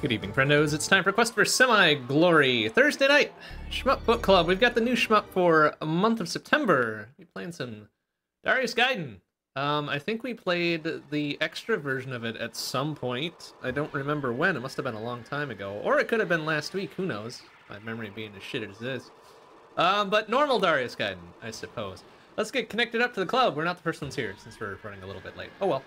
Good evening, friendos. It's time for Quest for Semi Glory Thursday night Shmup Book Club. We've got the new shmup for a month of September. We're playing some Darius Gaiden. Um, I think we played the extra version of it at some point. I don't remember when. It must have been a long time ago, or it could have been last week. Who knows? My memory being as shit as it is. Um, but normal Darius Gaiden, I suppose. Let's get connected up to the club. We're not the first ones here since we're running a little bit late. Oh well.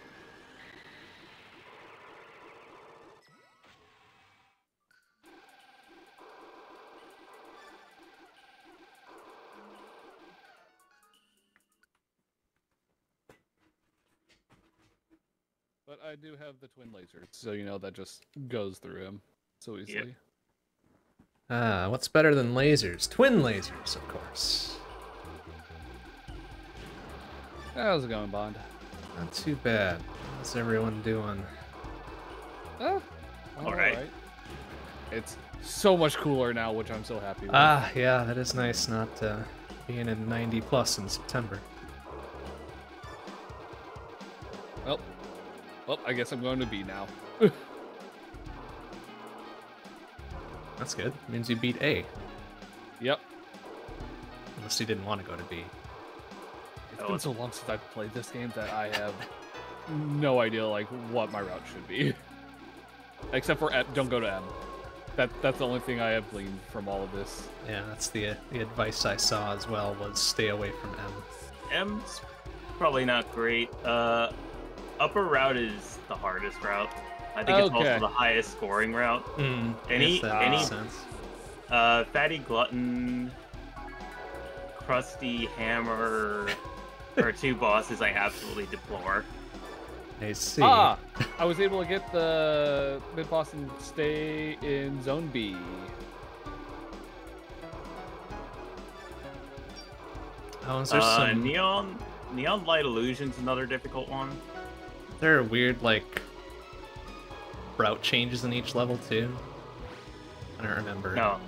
I do have the twin lasers, so you know that just goes through him so easily. Ah, what's better than lasers? Twin lasers, of course. How's it going, Bond? Not too bad. How's everyone doing? Oh, All right. It's so much cooler now, which I'm so happy with. Ah, yeah, that is nice not uh, being in 90 plus in September. Well, I guess I'm going to B now. That's good. means you beat A. Yep. Unless you didn't want to go to B. It's Oh, been it's- so long since I've played this game that I have no idea like what my route should be. Except for M, don't go to M. That that's the only thing I have gleaned from all of this. Yeah, that's the the advice I saw as well was stay away from M. M's probably not great. Uh, upper route is the hardest route. I think it's Okay. also the highest scoring route. Mm, Any- that any- makes sense. Uh, Fatty Glutton, crusty Hammer are two bosses I absolutely deplore. I see. Ah, I was able to get the mid boss and stay in zone B. Oh, is there Uh, some? Neon Neon Light Illusion's another difficult one. There are weird like route changes in each level too. I don't remember. No,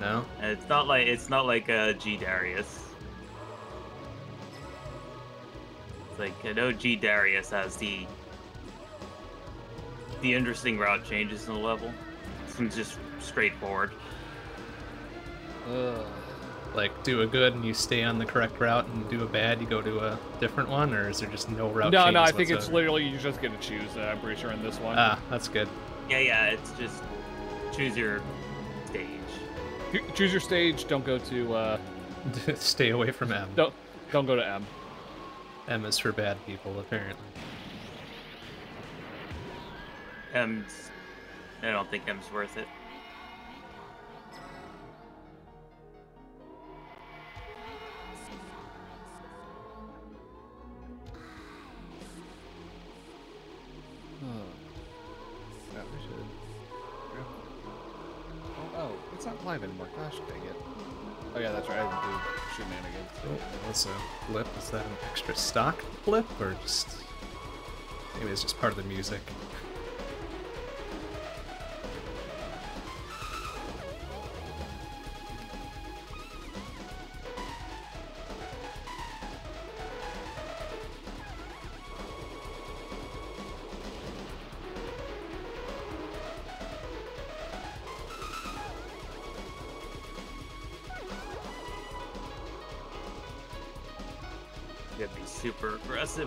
No. it's not like it's not like uh, G Darius. It's like I know G Darius has the the interesting route changes in the level. This one's just straightforward. Ugh. Like do a good and you stay on the correct route, and do a bad, you go to a different one, or is there just no route? No, no, I changes think it's literally you just get to choose. Uh, I'm pretty sure in this one. Ah, that's good. Yeah, yeah, it's just choose your stage. Choose your stage. Don't go to. Uh, stay away from M. don't don't go to M. M is for bad people, apparently. M's I don't think M's worth it. That was a blip. Is that an extra stock blip, or just maybe it's just part of the music?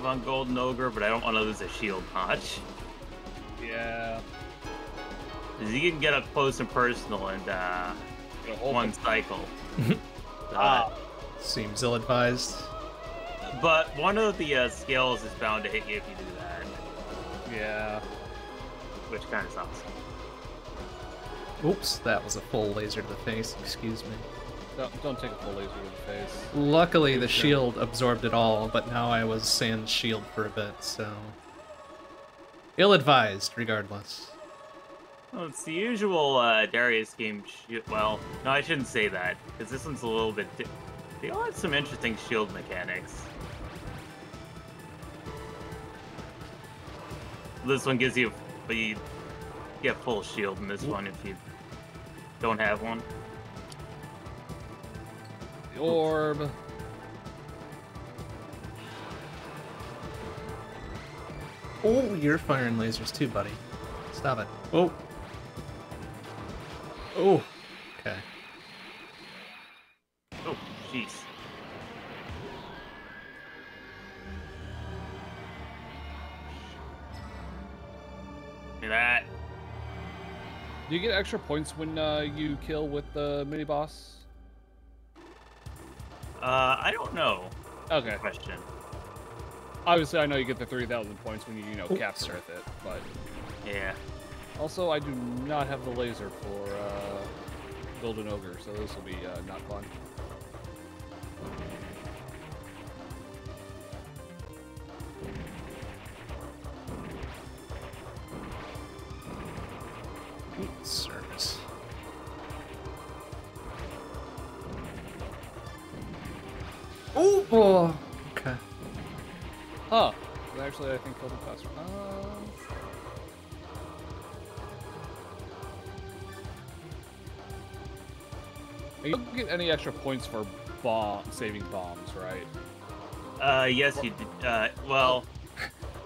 Aggressive on Golden Ogre, but I don't want to lose a shield notch. Yeah. Because you can get up close and personal in uh, Get a whole one cycle. Ah. Uh, Seems ill-advised. but one of the uh, skills is bound to hit you if you do that, Yeah. which kind of sucks. Oops, that was a full laser to the face. Excuse me. Don't, don't take a full laser to the face. Luckily, the Okay. shield absorbed it all, but now I was sans shield for a bit, so ill-advised, regardless. Well, it's the usual uh, Darius game. Sh- well, no, I shouldn't say that because this one's a little bit. Di- they all have some interesting shield mechanics. This one gives you, but you get full shield in this one if you don't have one. The orb. Oh, you're firing lasers too, buddy. Stop it. Oh, Oh, okay. Oh, jeez. Look at that. Do you get extra points when uh, you kill with the mini boss? Uh, I don't know. Okay. Question. Obviously, I know you get the 3,000 points when you, you know, capture sorry. with it, but Yeah. also I do not have the laser for uh, Golden Ogre, so this will be uh, not fun. You don't get any extra points for bomb saving bombs, right? Uh, yes, you did. Uh, well,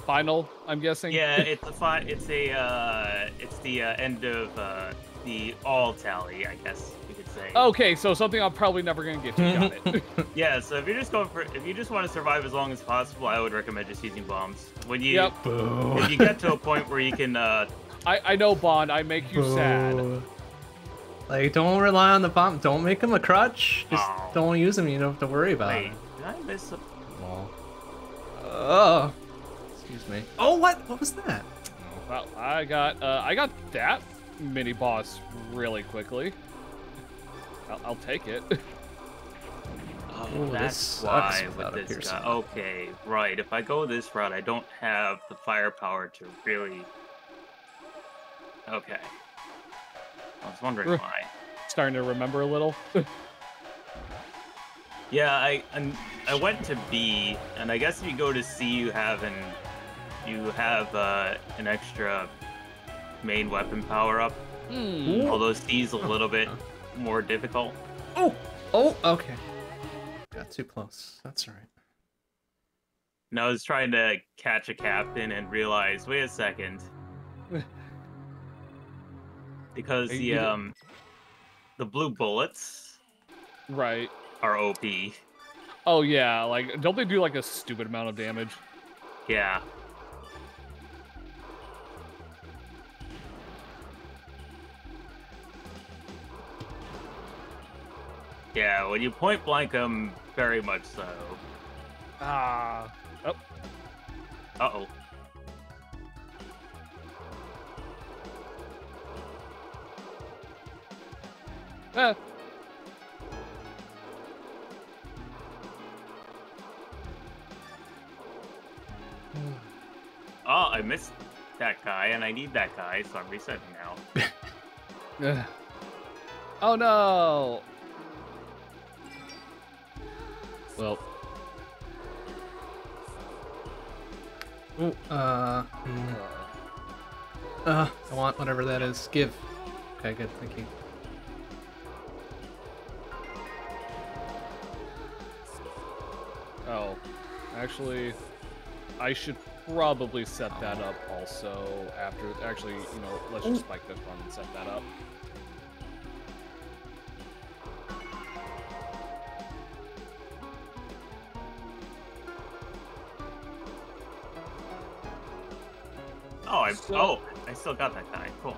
Final, I'm guessing. yeah, it's a fi- It's a. Uh, it's the uh, end of uh, the all tally, I guess you could say. Okay, so something I'm probably never gonna get to. Got it. Yeah. So if you're just going for, if you just want to survive as long as possible, I would recommend just using bombs. When you, Yep. If you get to a point where you can, uh, I I know Bond. I make you sad. Boo. Like, don't rely on the bomb. Don't make him a crutch. Just Oh. don't use him. You don't have to worry about wait, it. did I miss a? Well. Oh. Excuse me. Oh, what? What was that? Well, I got uh, I got that mini boss really quickly. I'll, I'll take it. Oh, Ooh, this that's sucks why with this piercing. guy. Okay, right. If I go this route, I don't have the firepower to really. Okay. I was wondering Ruh. why. Starting to remember a little. Yeah, I and I went to B, and I guess if you go to C, you have an you have uh, an extra main weapon power up. Hmm. Although C's a little bit more difficult. Oh. Oh, okay. Got too close. That's all right. And I was trying to catch a captain and realized, wait a second. because the um the blue bullets Right. are OP. Oh yeah, like don't they do like a stupid amount of damage? Yeah. Yeah, when you point blank them, very much so. Ah. Oh. Uh oh. Eh. Oh, I missed that guy, and I need that guy, so I'm resetting now. Oh no. Well, Oh, uh, mm, uh, I want whatever that is. Give. Okay, good. Thank you. Oh, actually, I should probably set that up also after. Actually, you know, let's just spike this one and set that up. Oh, I So- oh, I still got that guy. Cool.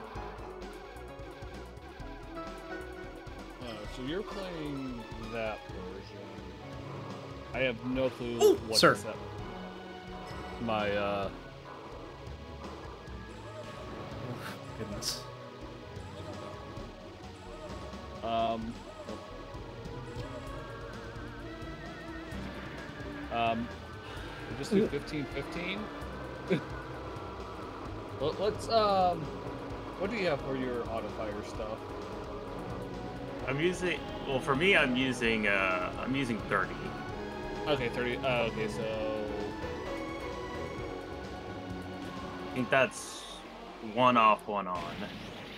Uh, so you're playing that version. I have no clue Ooh, what sir. to set. My uh Oh, goodness. um um we'll just do Ooh. 15 15 Let- let's um what do you have for your auto fire stuff I'm using well for me I'm using uh I'm using 30. Okay, 30. Uh, okay, so. I think that's one off, one on.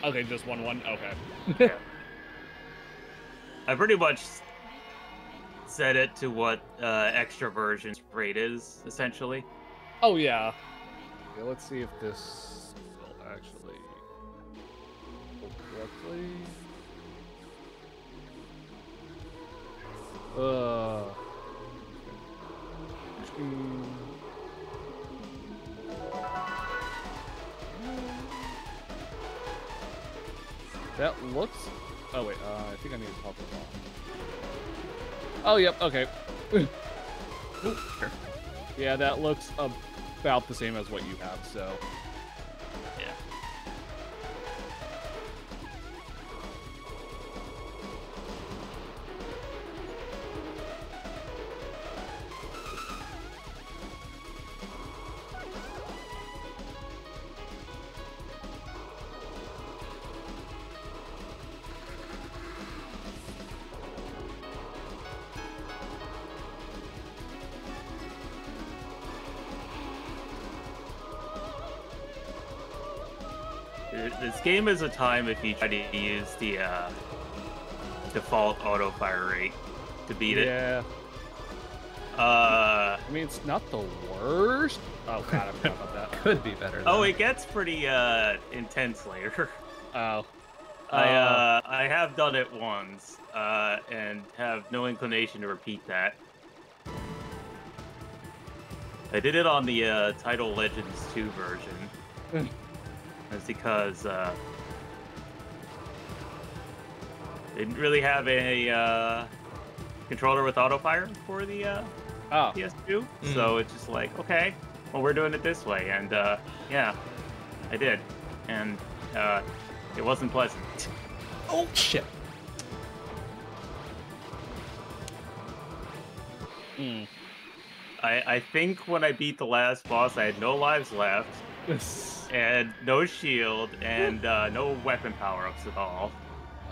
Okay, just one, one. Okay. yeah. I pretty much set it to what uh, extra version rate is, essentially. Oh, yeah. Okay, Let's see if this will actually correctly. Uh mm. That looks. Oh wait, uh, I think I need to pop it off. Oh yep, okay. Yeah, that looks about the same as what you have. So game is a time if you try to use the uh, default auto fire rate to beat it. yeah, Uh, I mean it's not the worst. Oh god, I forgot about that. Could be better. oh, it gets pretty uh, intense later. Oh, I uh, I have done it once, uh, and have no inclination to repeat that. I did it on the uh, Taito Legends 2 version. That's because uh, they didn't really have a uh, controller with auto fire for the uh, oh, PS2, so it's just like, okay, well we're doing it this way, and uh, yeah, I did, and uh, it wasn't pleasant. Oh shit. mm. I, I think when I beat the last boss, I had no lives left, and no shield, and uh, no weapon power-ups at all.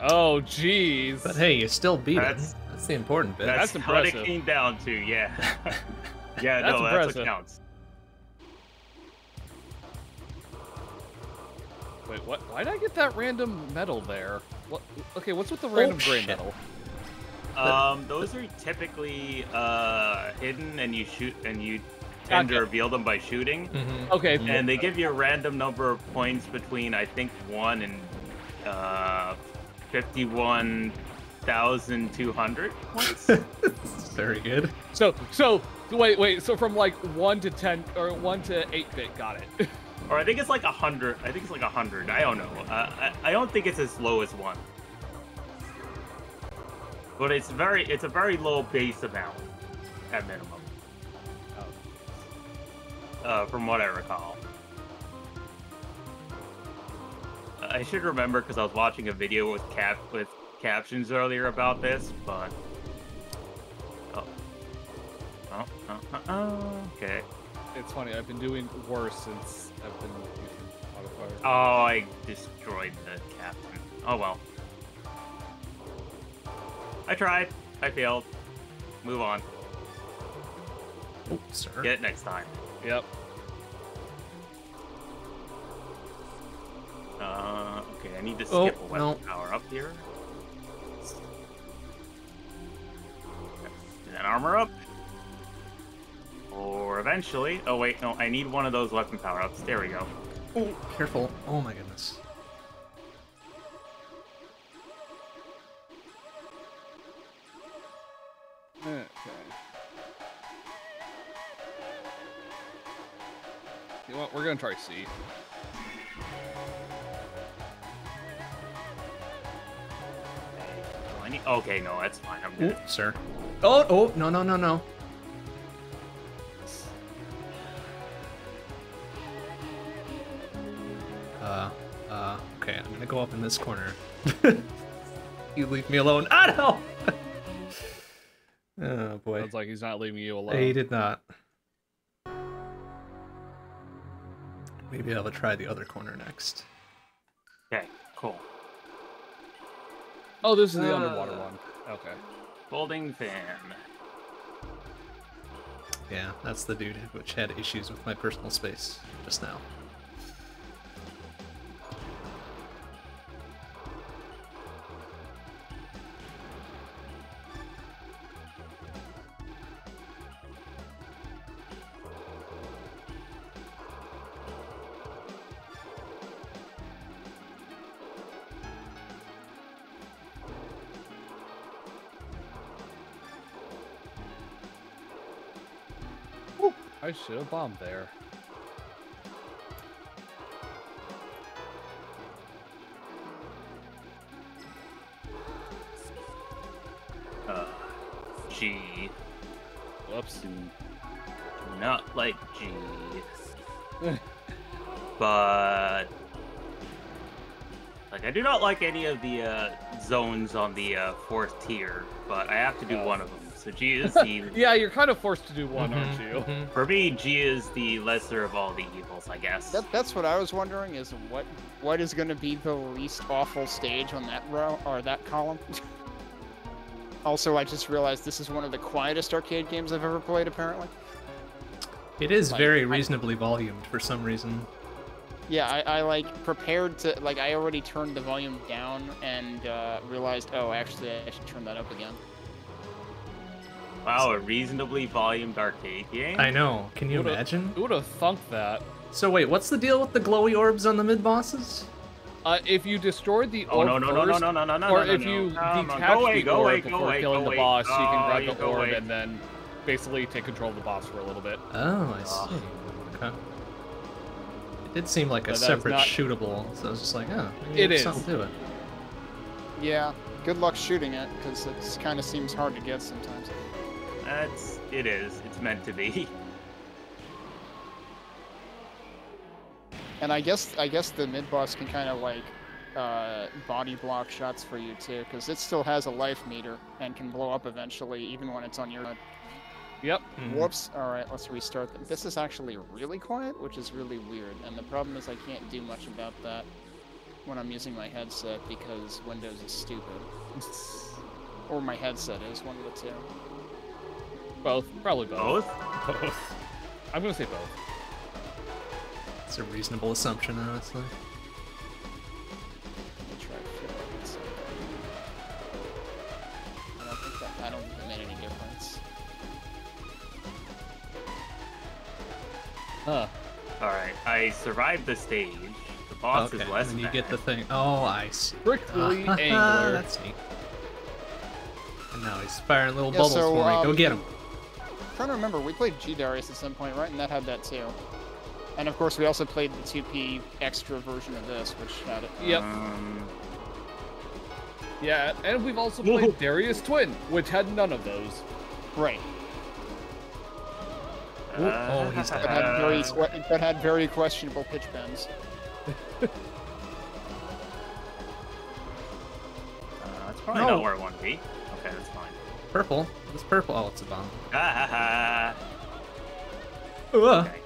oh jeez. But hey, you still beat That's- it. That's the important bit. That's, That's what it came down to, yeah. yeah, That's no, that's impressive. what counts. Wait, what? Why did I get that random medal there? What? Okay, what's with the random gray shit. medal? Um, those are typically uh, hidden, and you shoot, and you tend to reveal them by shooting. Mhm. Okay, And they give you a random number of points between, I think, one and uh, fifty-one thousand two hundred points. Very good. so so wait wait so from like one to ten or one to eight bit, got it. or I think it's like a hundred. I think it's like a hundred. I don't know. Uh, I, I don't think it's as low as one. But it's very, it's a very low base amount at minimum, uh, from what I recall. I should remember because I was watching a video with cap with captions earlier about this, but oh, oh, oh, oh, oh, okay. It's funny. I've been doing worse since I've been using autofire. Oh, I destroyed the captain. Oh well. I tried. I failed. Move on. Oh, sir. Get it next time. Yep. Uh, okay, I need to Oh, skip a weapon no. power up here. And then armor up. Or eventually. Oh wait, no, I need one of those weapon power ups. There we go. Oh, careful. Oh my goodness. Okay. You know what? We're gonna try C. Oh, need. Okay, no, that's fine. I'm Oh, good. sir. Oh, oh, no, no, no, no. Uh, uh, okay, I'm gonna go up in this corner. you leave me alone. Ah, no! oh, boy. Sounds like he's not leaving you alone. He did not. Maybe I'll try the other corner next. Okay, cool. Oh, this is the underwater Uh. one. Okay. Folding fan. Yeah, that's the dude which had issues with my personal space just now. Should have bombed there. Uh, G. Whoops. Not like G. but like I do not like any of the uh, zones on the uh, fourth tier, but I have to do Oh. one of them. So G is the Yeah, you're kind of forced to do one, aren't Mhm, you? mhm. for me. G is the lesser of all the evils, I guess. That, that's what I was wondering is what what is going to be the least awful stage on that row or that column. also, I just realized this is one of the quietest arcade games I've ever played. Apparently, It is Like, very I- reasonably volumed for some reason. yeah, I, I like prepared to like I already turned the volume down and uh, realized oh actually I should turn that up again. Wow, a reasonably volumed arcade game. I know. Can you Would've- imagine? Who would have thunk that? So wait, what's the deal with the glowy orbs on the mid bosses? Uh, if you destroyed the Oh orb no no no no first, no no no no or no, if you Come on, detach go away, the go orb away, before go away, killing go the away. boss, you Oh, can grab you the orb away. and then basically take control of the boss for a little bit. Oh, I Ugh. see. Okay. It did seem like a But separate not- shootable, so I was just like, oh, maybe It something to it. Yeah, good luck shooting it because it kind of seems hard to get sometimes. That's it is. It's meant to be. And I guess I guess the mid boss can kind of like uh, body block shots for you too, because it still has a life meter and can blow up eventually, even when it's on your. Yep. Mhm. Whoops! All right, let's restart. Them. This is actually really quiet, which is really weird. And the problem is I can't do much about that when I'm using my headset because Windows is stupid, or my headset is one of the two. Both. Probably both. Both. Both. I'm gonna say both. It's a reasonable assumption, honestly. Let me try to feel like it's. I don't think that I don't think that made any difference. Huh. All right, I survived the stage. The boss okay, is less and you get the thing. Oh, I see. Strictly Ah, angler. That's neat. And now he's firing little Yeah, bubbles so, for me. Go get him. Trying to remember, we played G Darius at some point, right? And that had that too. And of course, we also played the 2P extra version of this, which had it. Yep. Um, Yeah, and we've also Whoa. played Darius Twin, which had none of those. Right. Ooh, oh, he's But dead. had very, but had very questionable pitch bends. uh, that's probably No. not where I want to be. Okay, that's fine. Purple. It's purple. Oh, it's a bomb. Ah, ha, ha. Ugh. Okay.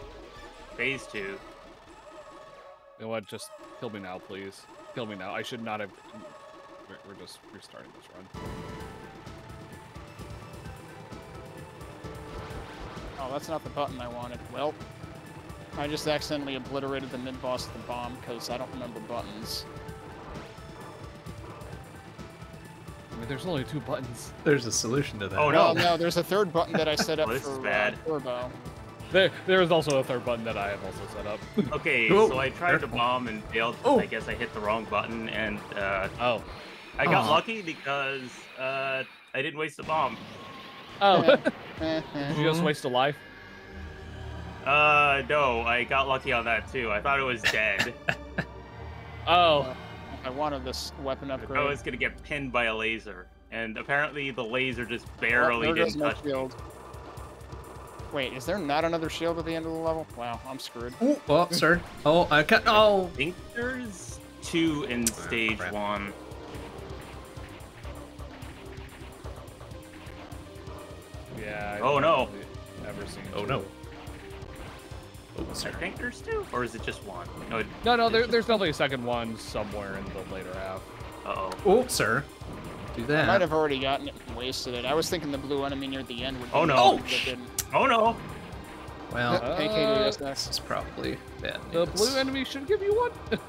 Phase two. You know what? Just kill me now, please. Kill me now. I should not have. We're, we're just restarting this run. Oh, that's not the button I wanted. Well, I just accidentally obliterated the mid boss of the bomb because I don't remember buttons. I mean, there's only two buttons. There's a solution to that. Oh, No, no. no, there's a third button that I set up Oh, this for is uh, bad. turbo. There, there is also a third button that I have also set up. Okay, Whoa, so I tried to bomb and failed. 'cause Oh. I guess I hit the wrong button, and uh, oh. I got Aw. lucky because uh, I didn't waste a bomb. Oh. Eh, eh, eh. Did you just waste a life? Uh, no, I got lucky on that too. I thought it was dead. Oh. I wanted this weapon I upgrade. was gonna get pinned by a laser, and apparently the laser just Oh, barely there goes didn't my touch me. shield. Wait, is there not another shield at the end of the level? Wow, I'm screwed. Ooh, oh, sir. Oh, I cut. Oh. I think there's two in oh, stage crap. one. Yeah. I Oh, no. haven't Never seen. Oh two. no. Oh, I sir. think there's two, or is it just one? No, it, No, no. There, there's definitely a second one somewhere in the later half. Uh-oh. Oh, sir. Do that. I that. might have already gotten it and wasted it. I was thinking the blue enemy near the end would be Oh, no. the Oh, one that sh- didn't. Oh no! Well, Uh, AKDSX. this is probably bad The blue enemy should give you one.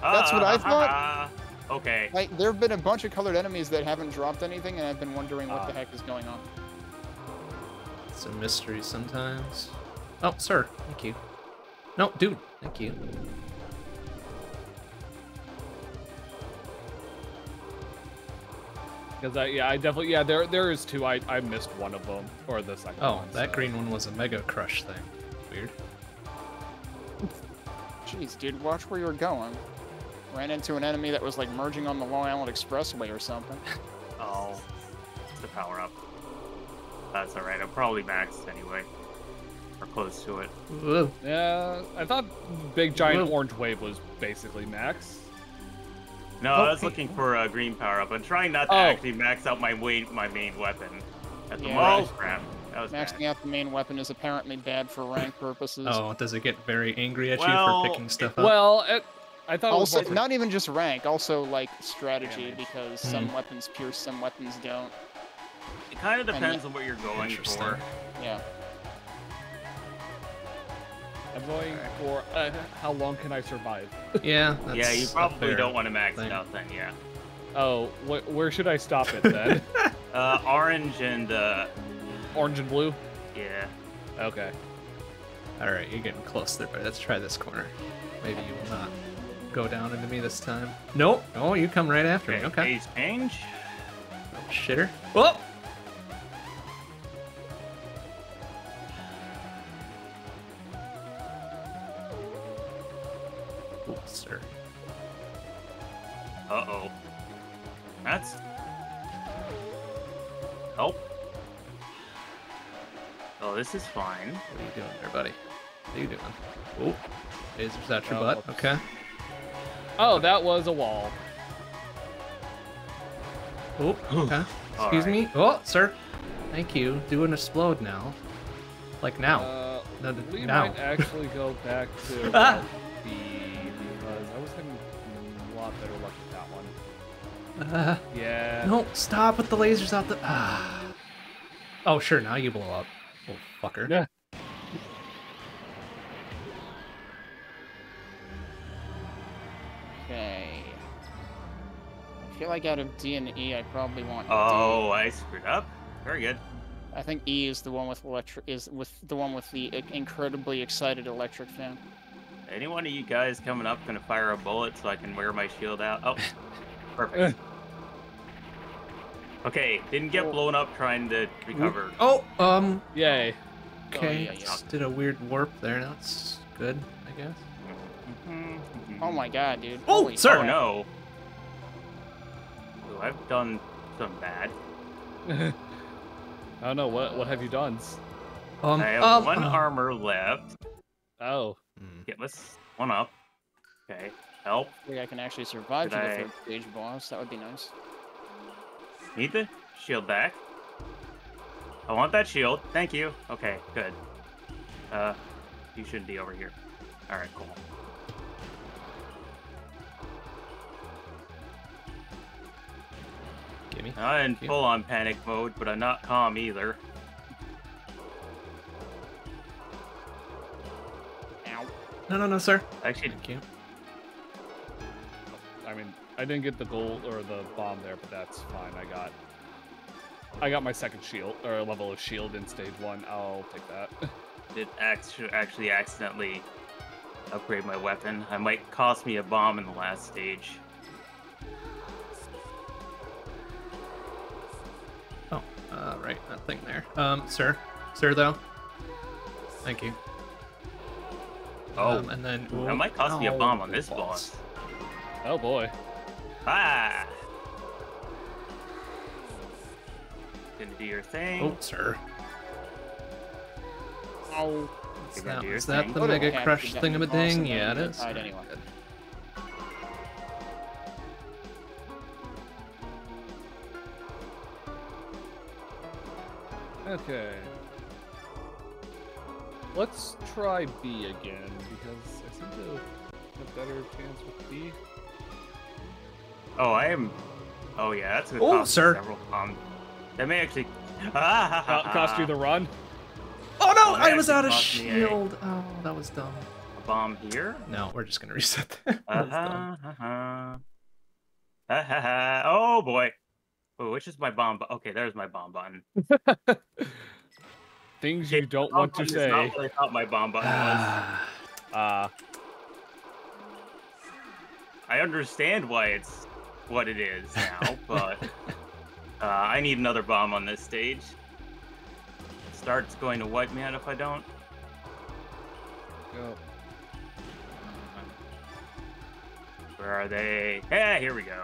That's what I thought. Ah, Okay. Like, there have been a bunch of colored enemies that haven't dropped anything, and I've been wondering what Ah. the heck is going on. It's a mystery sometimes. Oh, sir. Thank you. No, dude. Thank you. Because I yeah I definitely yeah there there is two I I missed one of them or the second Oh, one. that so. green one was a Mega Crush thing. Weird. Jeez, dude, watch where you're going. Ran into an enemy that was like merging on the Long Island Expressway or something. Oh, it's the power up. That's alright. I'm probably maxed anyway. Or close to it. Whoa. Yeah, I thought big giant Whoa. orange wave was basically max. No, Oh, I was hey. looking for a green power up. I'm trying not to Oh. actually max out my weight, my main weapon. At the Yeah. moment. Crap. Maxing bad. out the main weapon is apparently bad for rank purposes. Oh, does it get very angry at you for picking stuff up? Well, it, I thought Also, it was not even just rank, also like strategy, Damage. because some Mhm. weapons pierce, some weapons don't. It kind of I mean- depends on what you're going for. Yeah. I'm going for uh, how long can I survive? yeah, that's yeah, you probably don't want to max thing. it out then, yeah. Oh, wh- where should I stop it then? Uh, orange and, uh, Orange and blue. yeah. Okay. All right, you're getting close there, but let's try this corner. Maybe you will not go down into me this time. Nope. Oh, you come right after me. Okay, Okay. phase change. Oh, shitter. Whoa! Oh, sir. Uh-oh. That's... Help. Oh, this is fine. What are you doing there, buddy? What are you doing? Oh, is that your Oh, butt. whoops. Okay. Oh, that was a wall. Oh, okay. Excuse right. me. Oh, sir. Thank you. Do an explode now. Like now. Uh, No, we now. might actually go back to Ah! Uh, Yeah. no, stop with the lasers out the. Ah. Oh, sure. Now you blow up. Oh, fucker. Yeah. Okay. I feel like out of D and E, I probably want Oh, I screwed up. Very good. I think E is the one with electric is with the one with the incredibly excited electric fan. Any one of you guys coming up gonna fire a bullet so I can wear my shield out? Oh, perfect. Okay, didn't get blown up trying to recover. Oh, um. Yay. Okay. yeah, yeah. Just did a weird warp there. That's good, I guess. Mm-hmm. Oh my god, dude. Oh, Holy sir. Oh no. Ooh, I've done some bad. I don't know what what have you done? Um. I have um, one uh, armor left. Oh. hmm. Get this one up. Okay, help. I think I can actually survive Did to the I- third stage boss. That would be nice. Need the shield back. I want that shield. Thank you. Okay, good. Uh, you shouldn't be over here. All right, cool. Gimme. Not in full-on panic mode, but I'm not calm either. Ow. No, no, no, sir. Actually, Thank you. I mean, I didn't get the gold or the bomb there, but that's fine. I got I got my second shield or level of shield in stage one. I'll take that. did actu- actually accidentally upgrade my weapon. I might cost me a bomb in the last stage. Oh, uh, right, that thing there. Um, sir, sir, though. Thank you. Oh, Um, and then that might cost me a bomb on this balls. boss. Oh boy. Ah! Gonna do your thing. Oh, sir. Ow. Is You're that, do that thing. the Would've Mega captured Crush that in the boss thingamading? and Yeah, it is. then is. died Alright, anyway. Okay. Let's try B again because I seem to have better chance with B. Oh, I am. Oh yeah, that's gonna Oh, cost sir. several bombs. That may actually. Ah, ha, ha, Co- cost you the run. Oh no, Oh, I was out of cost me a- shield. Oh, that was dumb. a bomb here. No, we're just gonna reset that. That was dumb. Uh-huh, uh-huh. Oh boy. Oh, which is my bomb? Okay, there's my bomb button. Things you don't want to Bomb button is say. Not what I thought my bomb button was. Ah, Uh, I understand why it's what it is now, but Uh, I need another bomb on this stage. Start's going to wipe me out if I don't. Go. Where are they? Yeah, here we go.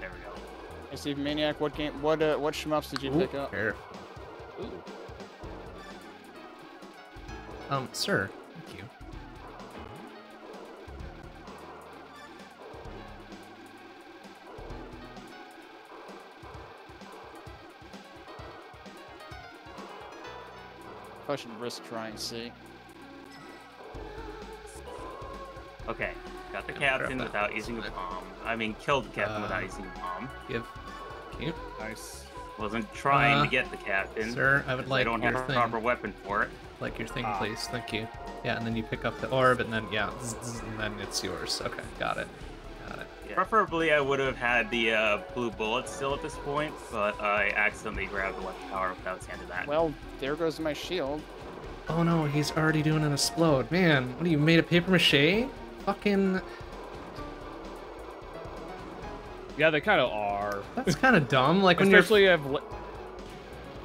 There we go. Hey, Steve Maniac, what game? What uh, what shmups did you Ooh, pick up? careful. Ooh. Um, sir, I should risk trying see. Okay, got the Yeah, captain without using a bomb. I mean, killed the captain Uh, without using a bomb. Give. Thank you. Nice. Wasn't trying uh, to get the captain. Sir, I would like I don't your have a proper weapon for it. Like your thing, Ah. please. Thank you. Yeah, and then you pick up the orb, and then, yeah, and then it's yours. Okay, got it. Got it. Yeah. Preferably, I would have had the uh, blue bullet still at this point, but I accidentally grabbed the weapon power without seeing that. Well, there goes my shield. Oh no, he's already doing an explode. Man, what are you, made of paper mache? Fucking. Yeah, they kind of are. That's kind of dumb. Like when you're. Especially have, la-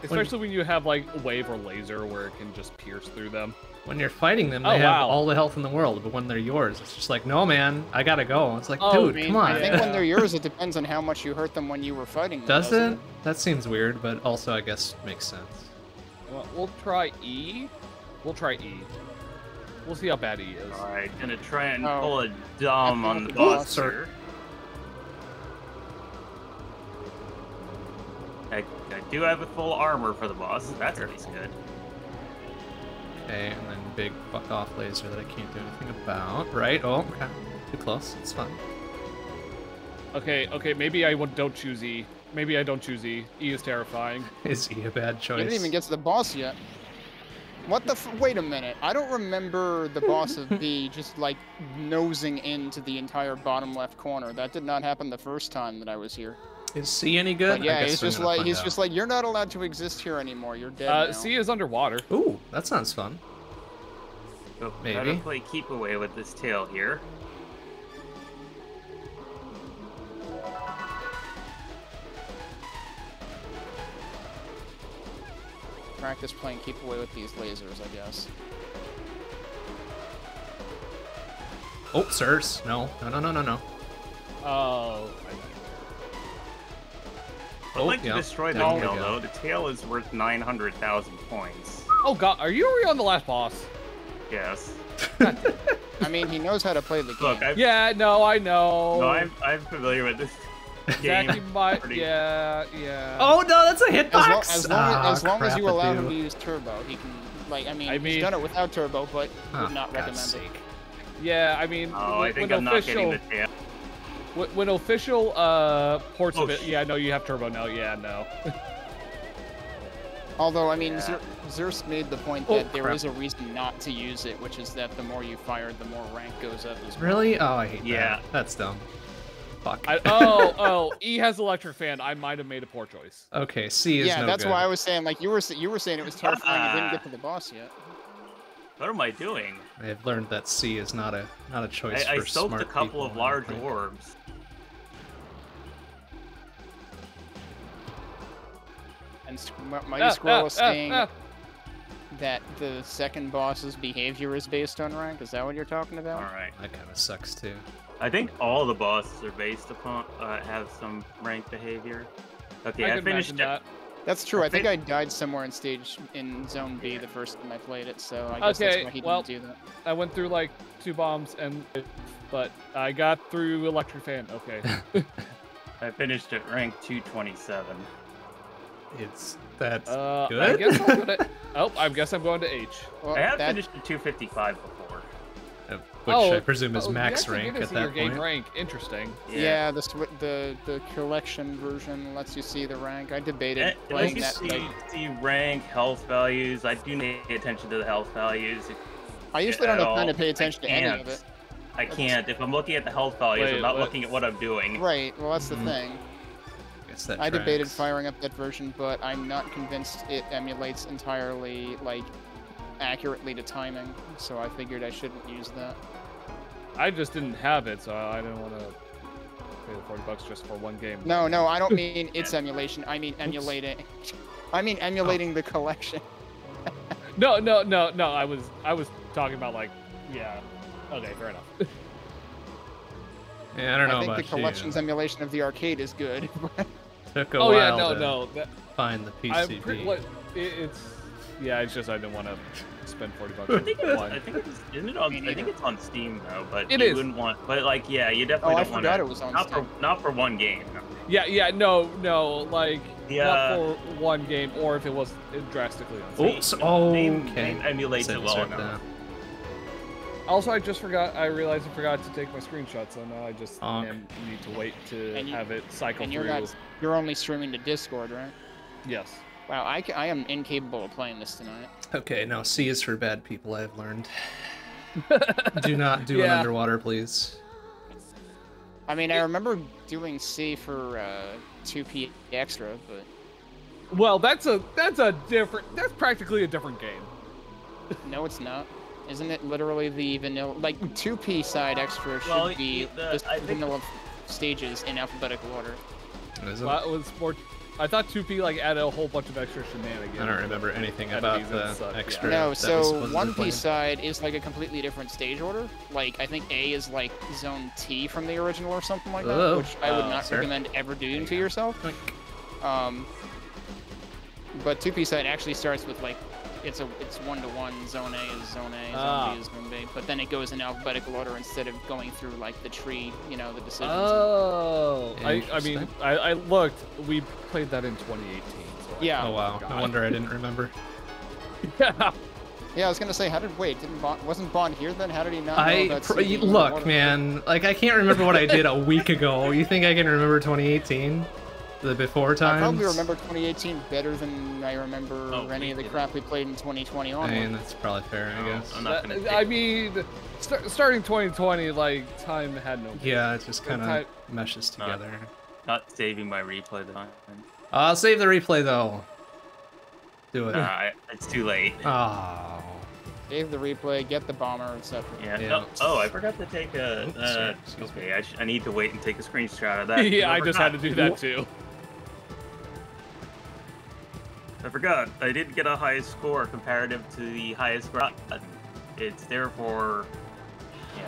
especially when you have like wave or laser where it can just pierce through them. When you're fighting them, they Oh, have wow. all the health in the world, but when they're yours, it's just like, no, man, I gotta go. It's like, Oh, dude, I mean, come on. I think when they're yours, it depends on how much you hurt them when you were fighting them. Does doesn't it? That seems weird, but also I guess makes sense. Well, we'll try E. We'll try E. We'll see how bad E is. Alright, gonna try and Oh. pull a dumb on the think boss, it's- sir. I, I do have a full armor for the boss. That's at least good. Okay, and then big fuck off laser that I can't do anything about. Right? Oh, okay. Too close. It's fine. Okay, okay, maybe I would- don't choose E. Maybe I don't choose E. E is terrifying. Is E a bad choice? You didn't even get to the boss yet. What the? F- Wait a minute. I don't remember the boss of B just like nosing into the entire bottom left corner. That did not happen the first time that I was here. Is C any good? But yeah, I guess he's just like he's out. just like you're not allowed to exist here anymore. You're dead Uh, now. C is underwater. Ooh, that sounds fun. So Maybe. Gotta play keep away with this tail here. Practice playing keep away with these lasers, I guess. Oh, sirs. No, no, no, no, no, no. Oh. I'd Oh, like yeah. to destroy the tail, though. The tail is worth 900,000 points. Oh god, are you already on the last boss? Yes. I mean, he knows how to play the game. Look, I've, Yeah, no, I know. no, I'm, I'm familiar with this game. Exactly, my, yeah, yeah. Oh no, that's a as, lo- hitbox. as long, Ah, as, long as you allow him to use turbo, he can. Like, I mean, I he's done it without turbo, but Oh, would not recommend God's it. Yeah, I mean, Oh, I think I'm not getting the tail. When, when official uh ports Oh, of it, sh- yeah, no, you have turbo now. Yeah, no. Although, I mean, Yeah. Zerst made the point Oh, that there crap. is a reason not to use it, which is that the more you fire, the more rank goes up as well. Really? Oh, I hate Yeah. that. Yeah, that's dumb. Fuck. I, oh, oh, E has electric fan. I might have made a poor choice. Okay, C is Yeah, no that's good. why I was saying, like, you were you were saying it was terrifying. you didn't get to the boss yet. What am I doing? I have learned that C is not a not a choice I, I for soaked a couple of large orbs. And Squ- M- Mighty Ah, Squirrel ah, was ah, saying ah. that the second boss's behavior is based on rank. Is that what you're talking about? Alright. That kind of sucks too. I think all the bosses are based upon, uh, have some rank behavior. Okay, I I, finished imagine that. That's true. I think I died somewhere in stage in Zone B the first time I played it, so I guess Okay, that's why he well- didn't do that. I went through like two bombs and, but I got through electric fan. Okay. I finished at rank 227. It's that's Uh, I Good? guess I'll go to. Oh, I guess I'm going to H. Well, I have that- finished at 255 before. uh, which oh, I presume is oh, max rank at see your that game point. rank. Interesting. Yeah, the swi- the the collection version lets you see the rank. I debated It playing lets that. you see, like- see rank, health values. I do pay attention to the health values. I usually don't at have time to all. pay I attention to any of can't. it. I can't. If I'm looking at the health values, Wait, I'm not what? looking at what I'm doing. Right. Well, that's the thing. Guess that I debated firing up that version, but I'm not convinced it emulates entirely like accurately to timing. So I figured I shouldn't use that. I just didn't have it, so I didn't want to pay the forty bucks just for one game. No, no, I don't mean its emulation. I mean emulating. I mean emulating oh. the collection. No, no, no, no. I was I was talking about like, yeah. Okay, fair enough. Yeah, I don't know I think about the collection's you. emulation of the arcade is good. Took a oh while yeah, no, to no. That, find the I'm PCB. pretty. Like, it, it's yeah. It's just I didn't want to spend forty bucks. I think, it's, one. I think it's isn't it on. I think it's on Steam though, but It you is. wouldn't want. But like, yeah, you definitely Oh, don't want forgot to. it was on not Steam. for not for one game. no. Yeah, yeah, no, no, like Yeah. not for one game, or if it was drastically on. Oh, Steam. so- Steam- okay. Steam emulates Save it and well start enough. That. Also, I just forgot. I realized I forgot to take my screenshot, so now I just am, need to wait to you- have it cycle and you're through. not. You're only streaming to Discord, right? Yes. Wow, I, I am incapable of playing this tonight. Okay, now C is for bad people. I've learned. do not do it Yeah. underwater, please. I mean, I remember doing C for uh, 2P extra, but Well, that's a that's a different. That's practically a different game. no, it's not. Isn't it literally the vanilla? Like 2P side extra should Well, be the- the, I think- vanilla stages in alphabetical order. Is it? Well, was more. I thought 2P like added a whole bunch of extra shenanigans. I don't remember anything about and the such, yeah. extra. No, so one planned. P side is like a completely different stage order. Like I think A is like zone T from the original or something like that, Oh. which I would Oh, not sir. recommend ever doing to yourself. Um, but two P side actually starts with like it's a it's one to one. Zone A is zone A, zone Ah. B is zone B. But then it goes in alphabetical order instead of going through like the tree, you know, the decisions. Oh, I, I mean, I, I looked. We played that in 2018. So Yeah. oh wow, no wonder I didn't remember. yeah. yeah, I was gonna say, how did wait? Didn't Bond, wasn't Bond here then? How did he not know I about pr- look, man. Like I can't remember what I did a week ago. You think I can remember 2018, the before I probably remember 2018 better than I remember Oh, any of the crap we played in 2020 I mean, that's probably fair, I No, guess. I'm not That- gonna. I mean, start, starting 2020, like time had no. Yeah, it just kind of type- meshes together. not saving my replay though. I'll save the replay though. Do it. Nah, it's too late. Oh. Save the replay, get the bomber, etc. Yeah. Yeah. No, oh, I forgot to take a. Oops, Uh, sorry, excuse me. okay, I, sh- I need to wait and take a screenshot of that. yeah, I just had to do that too. I forgot. I didn't get a high score comparative to the highest button. It's therefore. Yeah.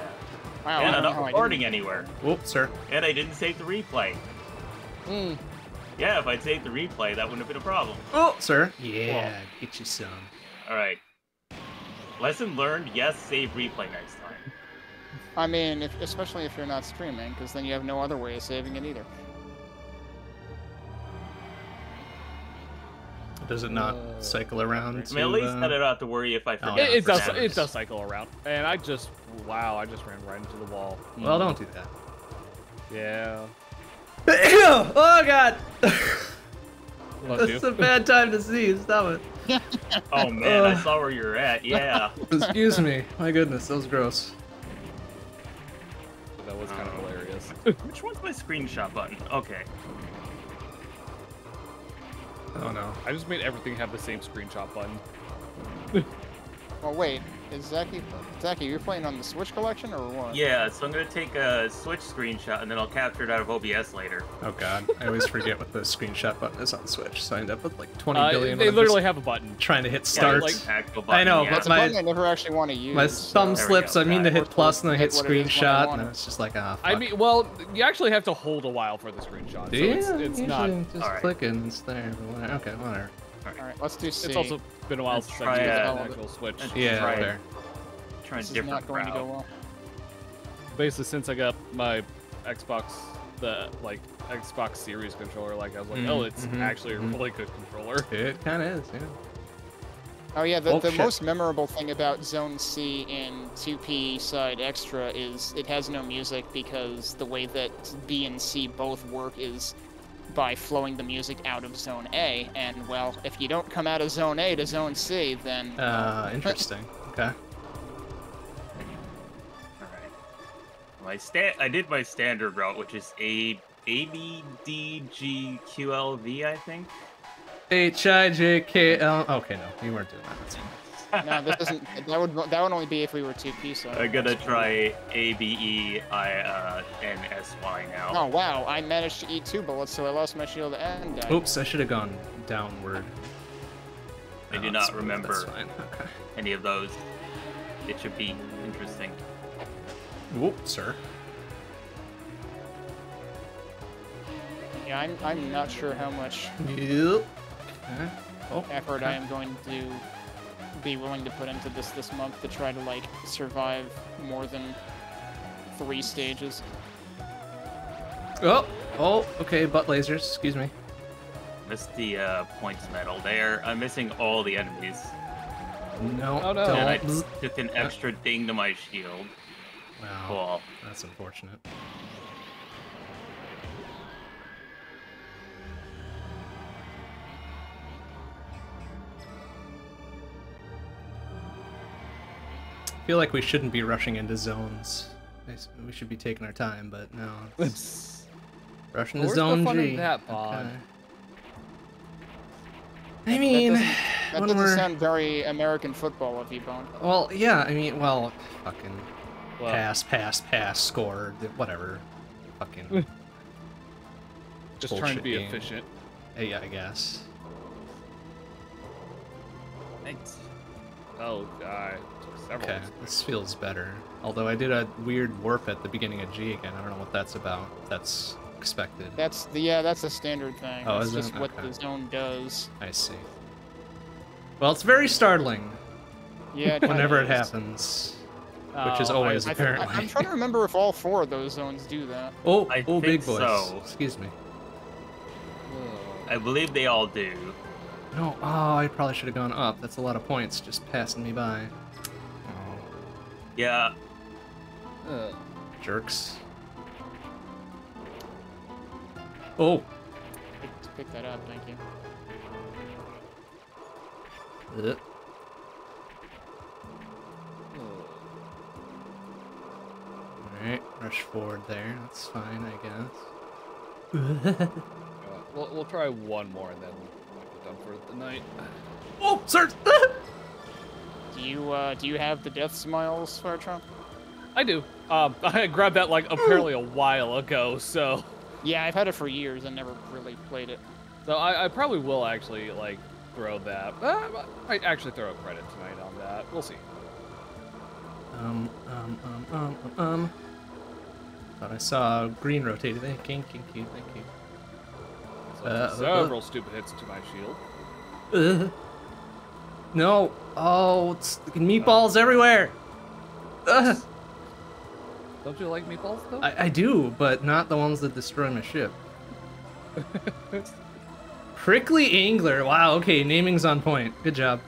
Wow, I and don't I'm know not recording anywhere. Whoop, sir. And I didn't save the replay. Mm. Yeah, if I'd saved the replay, that wouldn't have been a problem. Oh, sir. Yeah, get you some. All right. Lesson learned. Yes, save replay next time. I mean, if, especially if you're not streaming, because then you have no other way of saving it either. Does it not Uh, cycle around? I To, mean, at least uh, I don't have to worry if I forget. yeah, It, it does. It does cycle around, and I just wow, I just ran right into the wall. Well, don't do that. Yeah. oh God! Love That's you. a bad time to see. Stop it. Oh man, I saw where you're at. Yeah. Excuse me. My goodness, that was gross. That was kind of Oh. hilarious. Which one's my screenshot button? Okay. Oh no. I just made everything have the same screenshot button. oh wait, is Zaki, Zaki, you're playing on the Switch collection or what? Yeah, so I'm gonna take a Switch screenshot and then I'll capture it out of OBS later. Oh God. I always forget what the screenshot button is on Switch. So I end up with like 20 Uh, billion. they I'm literally have a button. trying to hit Yeah, start. like- actual I know, yeah. but That's my- button I never actually want to use. my thumb There we slips. go. I mean to hit plus, and I hit Hit what it is when I screenshot, and it. it's just like ah. I mean, well, you actually have to hold a while for the screenshot. So yeah, it's, it's not. just Alright. clicking. It's there. but whatever. Okay, whatever. All right, let's do C. It's also been a while Let's since try, I used an actual Switch. let's Yeah, try there. Trying this is not going to go well. Basically, since I got my Xbox, the like Xbox Series controller, like I was like, Mhm, oh, it's mhm, actually mhm. a really good controller. It kind of is. Yeah. Oh yeah, the, Oh, the most memorable thing about Zone C in 2P side extra is it has no music because the way that B and C both work is by flowing the music out of Zone A, and well, if you don't come out of Zone A to Zone C, then Uh, interesting. Okay. Alright. My sta- I did my standard route, which is A A B D G Q L V, I think. H I J K L. Okay, no, you weren't doing that. That's fine. No, this isn't. That would that would only be if we were two piece. I'm gonna try A B E I uh, N S Y now. Oh wow! I managed to eat two bullets, so I lost my shield and died. Oops, I should have gone downward. I No, do not remember That's fine. Okay. any of those. It should be interesting. Whoop, sir. Yeah, I'm. I'm not sure how much Yep. Okay. Oh, effort okay. I am going to be willing to put into this this month to try to like survive more than three stages. Oh, oh, okay, butt lasers. Excuse me. Missed the uh, points medal there. I'm missing all the enemies. No, Oh, no. don't. And I Bzz. took an extra ding to my shield. Wow, Cool. that's unfortunate. I feel like we shouldn't be rushing into zones. We should be taking our time, but no. it's- Rushing to Where's the zone fun G. that, Bond? Okay. I mean, doesn't- That doesn't we're sound very American football of you, Bone. well, yeah. I mean, well, fucking Well, pass, pass, pass, score, whatever. Fucking. just trying to be game. efficient. Uh, yeah, I guess. Thanks. Oh, I took several. Okay, this feels better. Although I did a weird warp at the beginning of G again. I don't know what that's about. That's expected. That's the yeah. That's a standard thing. Oh, that's is it? just what Okay. the zone does. I see. Well, it's very startling Yeah. kinda whenever it happens. Which is Oh, I- always I, apparently. am trying to remember if all four of those zones do that. Oh, I oh, big think boys. so. Excuse me. I believe they all do. No, oh, I probably should have gone up. That's a lot of points just passing me by. Yeah, Uh, jerks. Oh, Pick, pick that up, thank you. ugh. Alright, rush forward there. That's fine, I guess. uh, we'll, we'll try one more and then we're done for the night. oh, sir! Do you uh, do you have the death smiles, Fire Trump? I do. Um, I grabbed that like apparently a while ago, so Yeah, I've had it for years and never really played it. so I, I probably will actually like throw that. Uh, I actually throw a credit tonight on that. We'll see. um, um, um, um, um, um. Thought I saw green rotated. Thank you, thank you, thank you. So Uh, several stupid hits to my shield. No. Oh, it's meatballs everywhere. Ugh. Don't you like meatballs though? I, I do, but not the ones that destroy my ship. Prickly Angler. Wow, okay, naming's on point. Good job.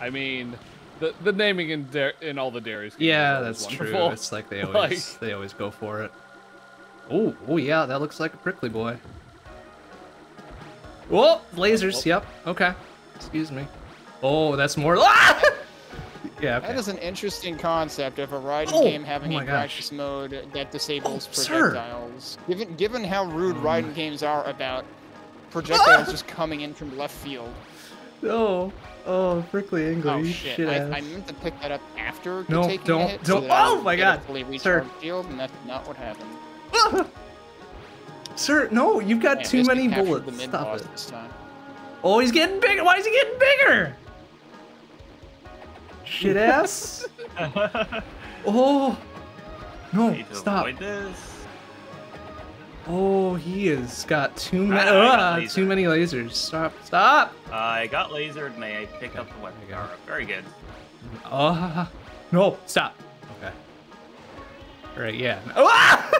I mean, the the naming in da- in all the dairies. Yeah, that's true. wonderful. It's like they Like- always they always go for it. Oh, oh yeah, that looks like a prickly boy. Whoa, lasers. Oh. Yep. Okay. Excuse me. Oh, that's more. Ah! Yeah. Okay. That is an interesting concept of a riding Oh, game having oh a gosh. practice mode that disables Oh, sir. projectiles. Given given how rude Um. riding games are about projectiles Ah! just coming in from left field. No. Oh, prickly Angler. Oh shit! shit I. I meant to pick that up after No, taking don't- hit. don't- So oh my God, sir. shield, and that's not what happened. Ah! Sir, no, you've got Man, too many bullets. Stop it. Oh, he's getting bigger. Why is he getting bigger? Shit ass. Oh. No, stop. Oh, he has got too many. Got Ah, too many lasers. Stop. Stop. I got lasered May I picked up the weapon. Go. Very good. Oh, no. Stop. Okay. All right. Yeah. Ah!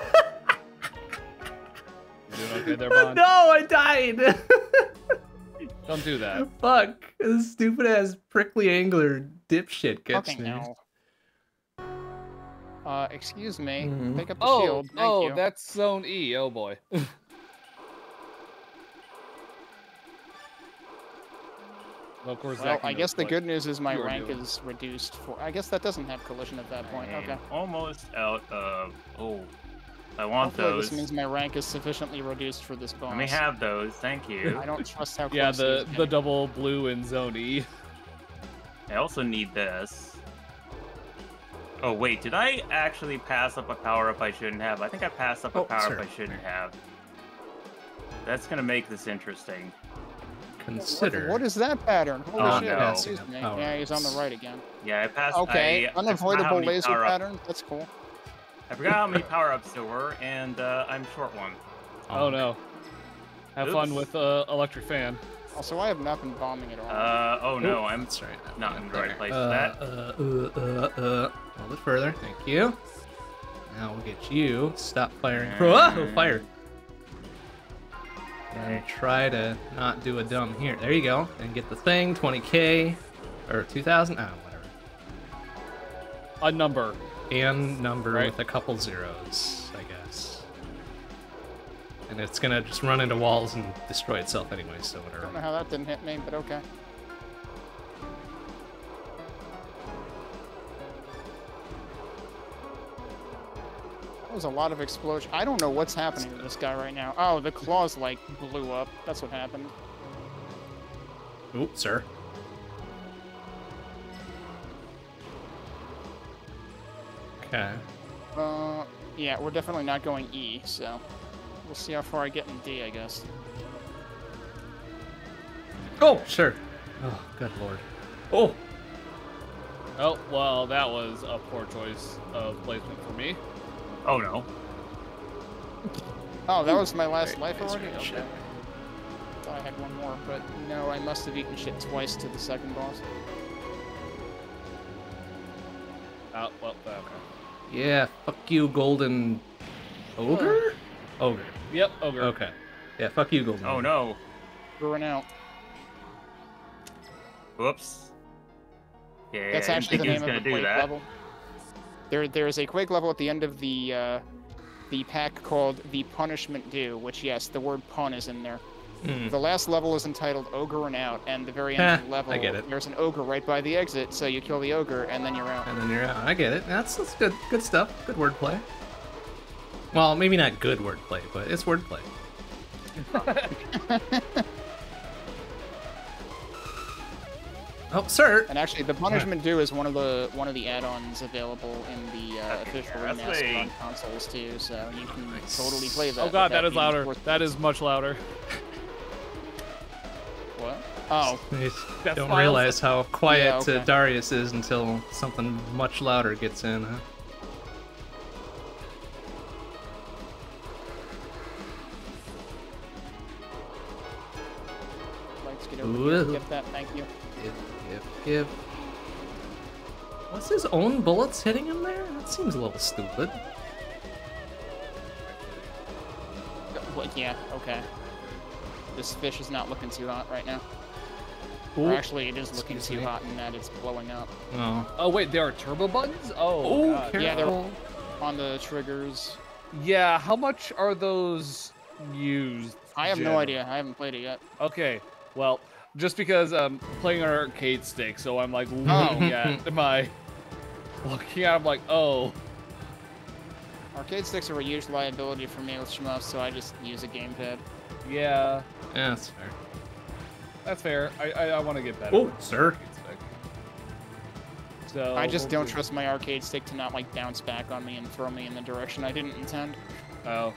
Okay there, no, I died. Don't do that. Fuck. This stupid ass prickly angler dipshit gets Fucking me. hell. Uh, excuse me. Mhm. Pick up the Oh, shield. Thank oh, you. that's zone E. Oh boy. well, of course, Well, I guess the good news is my rank doing. is reduced for. I guess that doesn't have collision at that point. I'm Okay. almost out of. Oh, I want Hopefully those. this means my rank is sufficiently reduced for this boss. Let me have those. Thank you. I don't trust how close Yeah, the the double blue in zone E. I also need this. Oh wait, did I actually pass up a power up I shouldn't have? I think I passed up a Oh, power sir. up I shouldn't have. That's gonna make this interesting. Consider. What is that pattern? Holy Oh, shit! no. Excuse me. Power Yeah, he's on the right again. Yeah, I passed. Okay, I, I forgot unavoidable many laser pattern. That's cool. I forgot how many power ups there were, and uh, I'm short one. Oh no. Have fun with uh, electric fan. Also, I have not been bombing at all. Uh, oh no, I'm sorry, not in the right place uh, for that. Uh, uh, uh, uh. A little bit further. Thank you. Now we'll get you. Stop firing. Whoa, fire. And try to not do a dumb here. There you go. And get the thing. 20k. Or 2000. Ah, whatever. A number. And number Right. with a couple zeros, I guess. And it's gonna just run into walls and destroy itself anyway, so I whatever. don't know how that didn't hit me, but okay. That was a lot of explosion. I don't know what's happening to this guy right now. Oh, the claws like blew up. That's what happened. Oop, sir. Okay. Uh, yeah, we're definitely not going E, so we'll see how far I get in D, I guess. Oh, sure. Oh, good lord. Oh, Oh, well, that was a poor choice of placement for me. Oh no. Oh, that was my last Very life nice, already? very Okay. shit. Thought I had one more, but no, I must have eaten shit twice to the second boss. Oh, well, okay. yeah. Fuck you, golden ogre. Ogre. Yep, ogre. Okay. Yeah. Fuck you, golden. Oh ogre. no. Brewing out. Whoops. Yeah, That's actually the think he name was of gonna the do Quake that. level. There, there is a Quake level at the end of the uh, the pack called the Punishment Due, which yes, the word pun is in there. Hmm. The last level is entitled Ogre and Out, and the very end of the level, I get it. there's an ogre right by the exit, so you kill the ogre and then you're out. And then you're out. I get it. That's that's good. Good stuff. Good wordplay. Well, maybe not good wordplay, but it's wordplay. oh, sir. And actually, the Punishment Due is one of the one of the add-ons available in the uh, Okay, official that's remaster on consoles too, so you can Nice. totally play that. Oh god, that without louder. forced- That is much louder. What? Oh, You That's don't realize how quiet Yeah, uh. Darius is until something much louder gets in, huh? Lights over here. Get that, thank you. Give, give, give. What's his own bullets hitting him there? That seems a little stupid. What? Yeah. Okay. This fish is not looking too hot right now. Ooh. Or actually, it is looking too me. hot in that it's blowing up Oh. Oh wait, there are turbo buttons? Oh, Oh, God. careful. Yeah, they're- on the triggers. Yeah, how much are those used? I have no idea. I haven't played it yet. Okay, well, just because I'm playing on an arcade stick, so I'm like looking at my, looking at, I'm like, oh, Arcade sticks are a huge liability for me with shmups, so I just use a gamepad. yeah, Yeah, that's fair. that's fair. I I, I want to get better. Oh, with sir. stick. So I just don't trust my arcade stick to not like bounce back on me and throw me in the direction I didn't intend. Oh,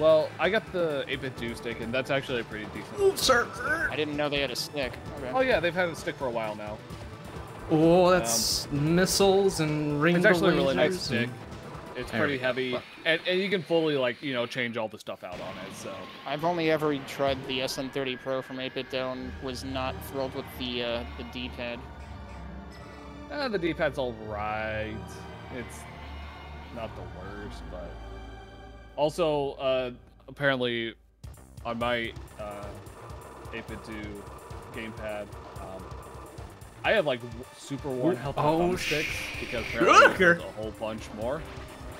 well, I got the 8BitDo stick, and that's actually a pretty decent. Oh, sir. I didn't know they had a stick. Okay. Oh yeah, they've had a stick for a while now. Oh, that's missiles and ring It's actually a really nice lasers stick. It's There pretty we heavy, and, and you can fully like you know change all the stuff out on it. So I've only ever tried the SN30 Pro from 8BitDo and was not thrilled with the uh, the D-pad. eh, the D-pad's all right. It's not the worst, but also uh, apparently on my uh, 8BitDo gamepad, um, I have like super worn health out oh, thumbsticks because apparently sugar. there's a whole bunch more.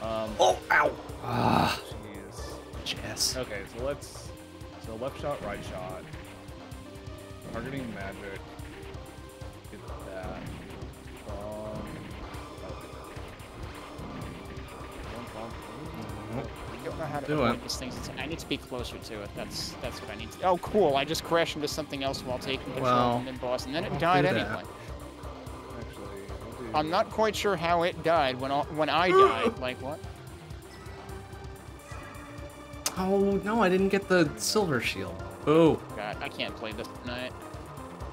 Um, Oh, ow. Ah, jeez. Jess. Okay, so let's so left shot, right shot, targeting magic. Know how to Do avoid it. these things. It's- I need to be closer to it. That's that's what I need to. do. Oh, cool! I just crashed into something else while taking control Well, of the mid boss, and then it don't died do that. anyway. I'm not quite sure how it died when all, when I died. Like what? Oh no, I didn't get the silver shield. Oh. God, I can't play this tonight.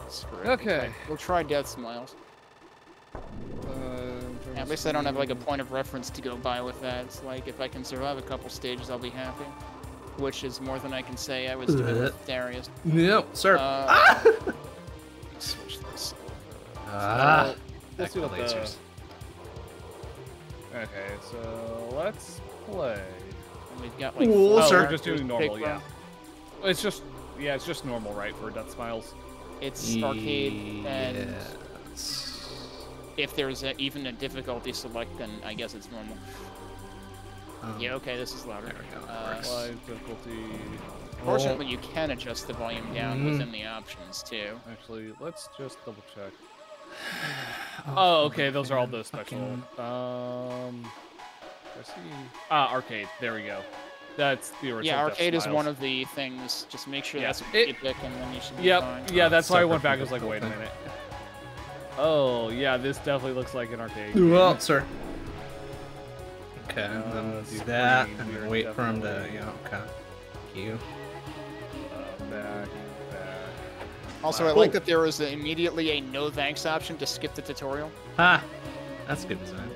Screw it. Okay. We'll try Death Smiles. Uh, At least I don't have like a point of reference to go by with that. It's like if I can survive a couple stages, I'll be happy. Which is more than I can say I was doing with Darius. No, sir. Uh, switch this. ah. We'll back see to what the- lasers. Okay, so let's play. And we've got like. Ooh, four oh, sir. we're just doing characters normal, yeah. from. It's just, yeah, it's just normal, right, for Death Smiles? It's arcade, and Yes. If there's a, even a difficulty select, then I guess it's normal. Um, Yeah, okay, this is louder. There we go. Uh, Live difficulty. Fortunately, you can adjust the volume down Mm. within the options too. Actually, let's just double check. Oh, okay, those are all the special. fucking- Um, let's see. Ah, arcade. There we go. That's the original. Yeah, arcade is one of the things. Just make sure Yeah, that's what it- you pick, and then you should be Yep. fine. Yeah, that's why I went back. I was like, wait a minute. Oh, yeah, this definitely looks like an arcade. Well, sir. Okay, and Uh, then do that, and we're then wait for him to, definitely- yeah, okay. Thank you. Uh, back, back. Also, I like that there is a, immediately a no thanks option to skip the tutorial. Ah, that's good design.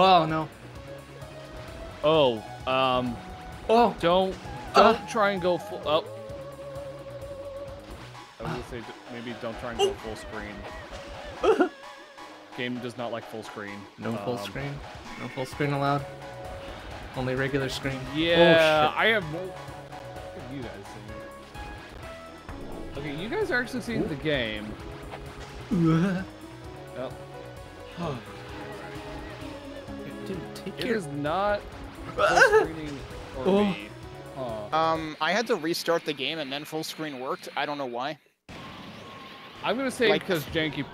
Oh, no. Oh, um, Oh, don't Uh. don't try and go full. Oh. I was gonna say maybe don't try and go full screen. Game does not like full screen. no full Um, screen. No full screen allowed. Only regular screen. Yeah, Oh, I have no. Look at you guys. Okay, you guys are actually seeing the game. Oh, it your. is not full screening for Oh. me. Huh. Um, I had to restart the game and then full screen worked. I don't know why. I'm gonna say like- because janky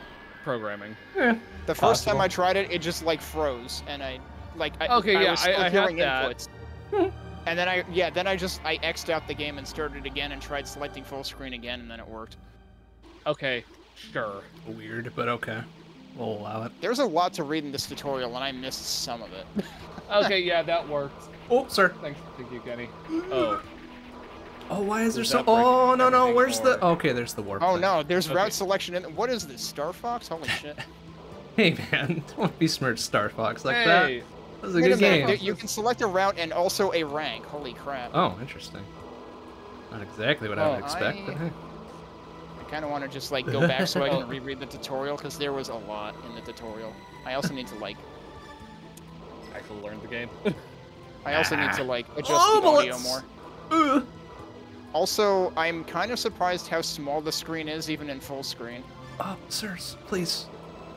programming. Eh, The first time I tried it, it just like froze, and I like I, Okay, I yeah, was I- still I had hearing that. inputs. and then I yeah, then I just I xed out the game and started again and tried selecting full screen again, and then it worked. Okay, sure. Weird, but okay. We'll allow it. There's a lot to read in this tutorial, and I missed some of it. Okay, yeah, that worked. Oh, sir. Thanks, thank you, Kenny. Oh, Oh, why is there so? Oh no no, everything where's the? Okay, there's the warp. Oh thing. no, there's Okay. route selection in. What is this? Star Fox? Holy shit! Hey man, don't besmirch Star Fox like hey, that. That was a Wait good minute, game. there- You can select a route and also a rank. Holy crap! Oh, interesting. Not exactly what I would Oh, expect, I- but hey. I kind of want to just like go back so I can reread the tutorial because there was a lot in the tutorial. I also need to like. I actually learn the game. I also need to like adjust Oh, the audio more. Ugh. Also, I'm kind of surprised how small the screen is, even in full screen. Oh, sirs, please.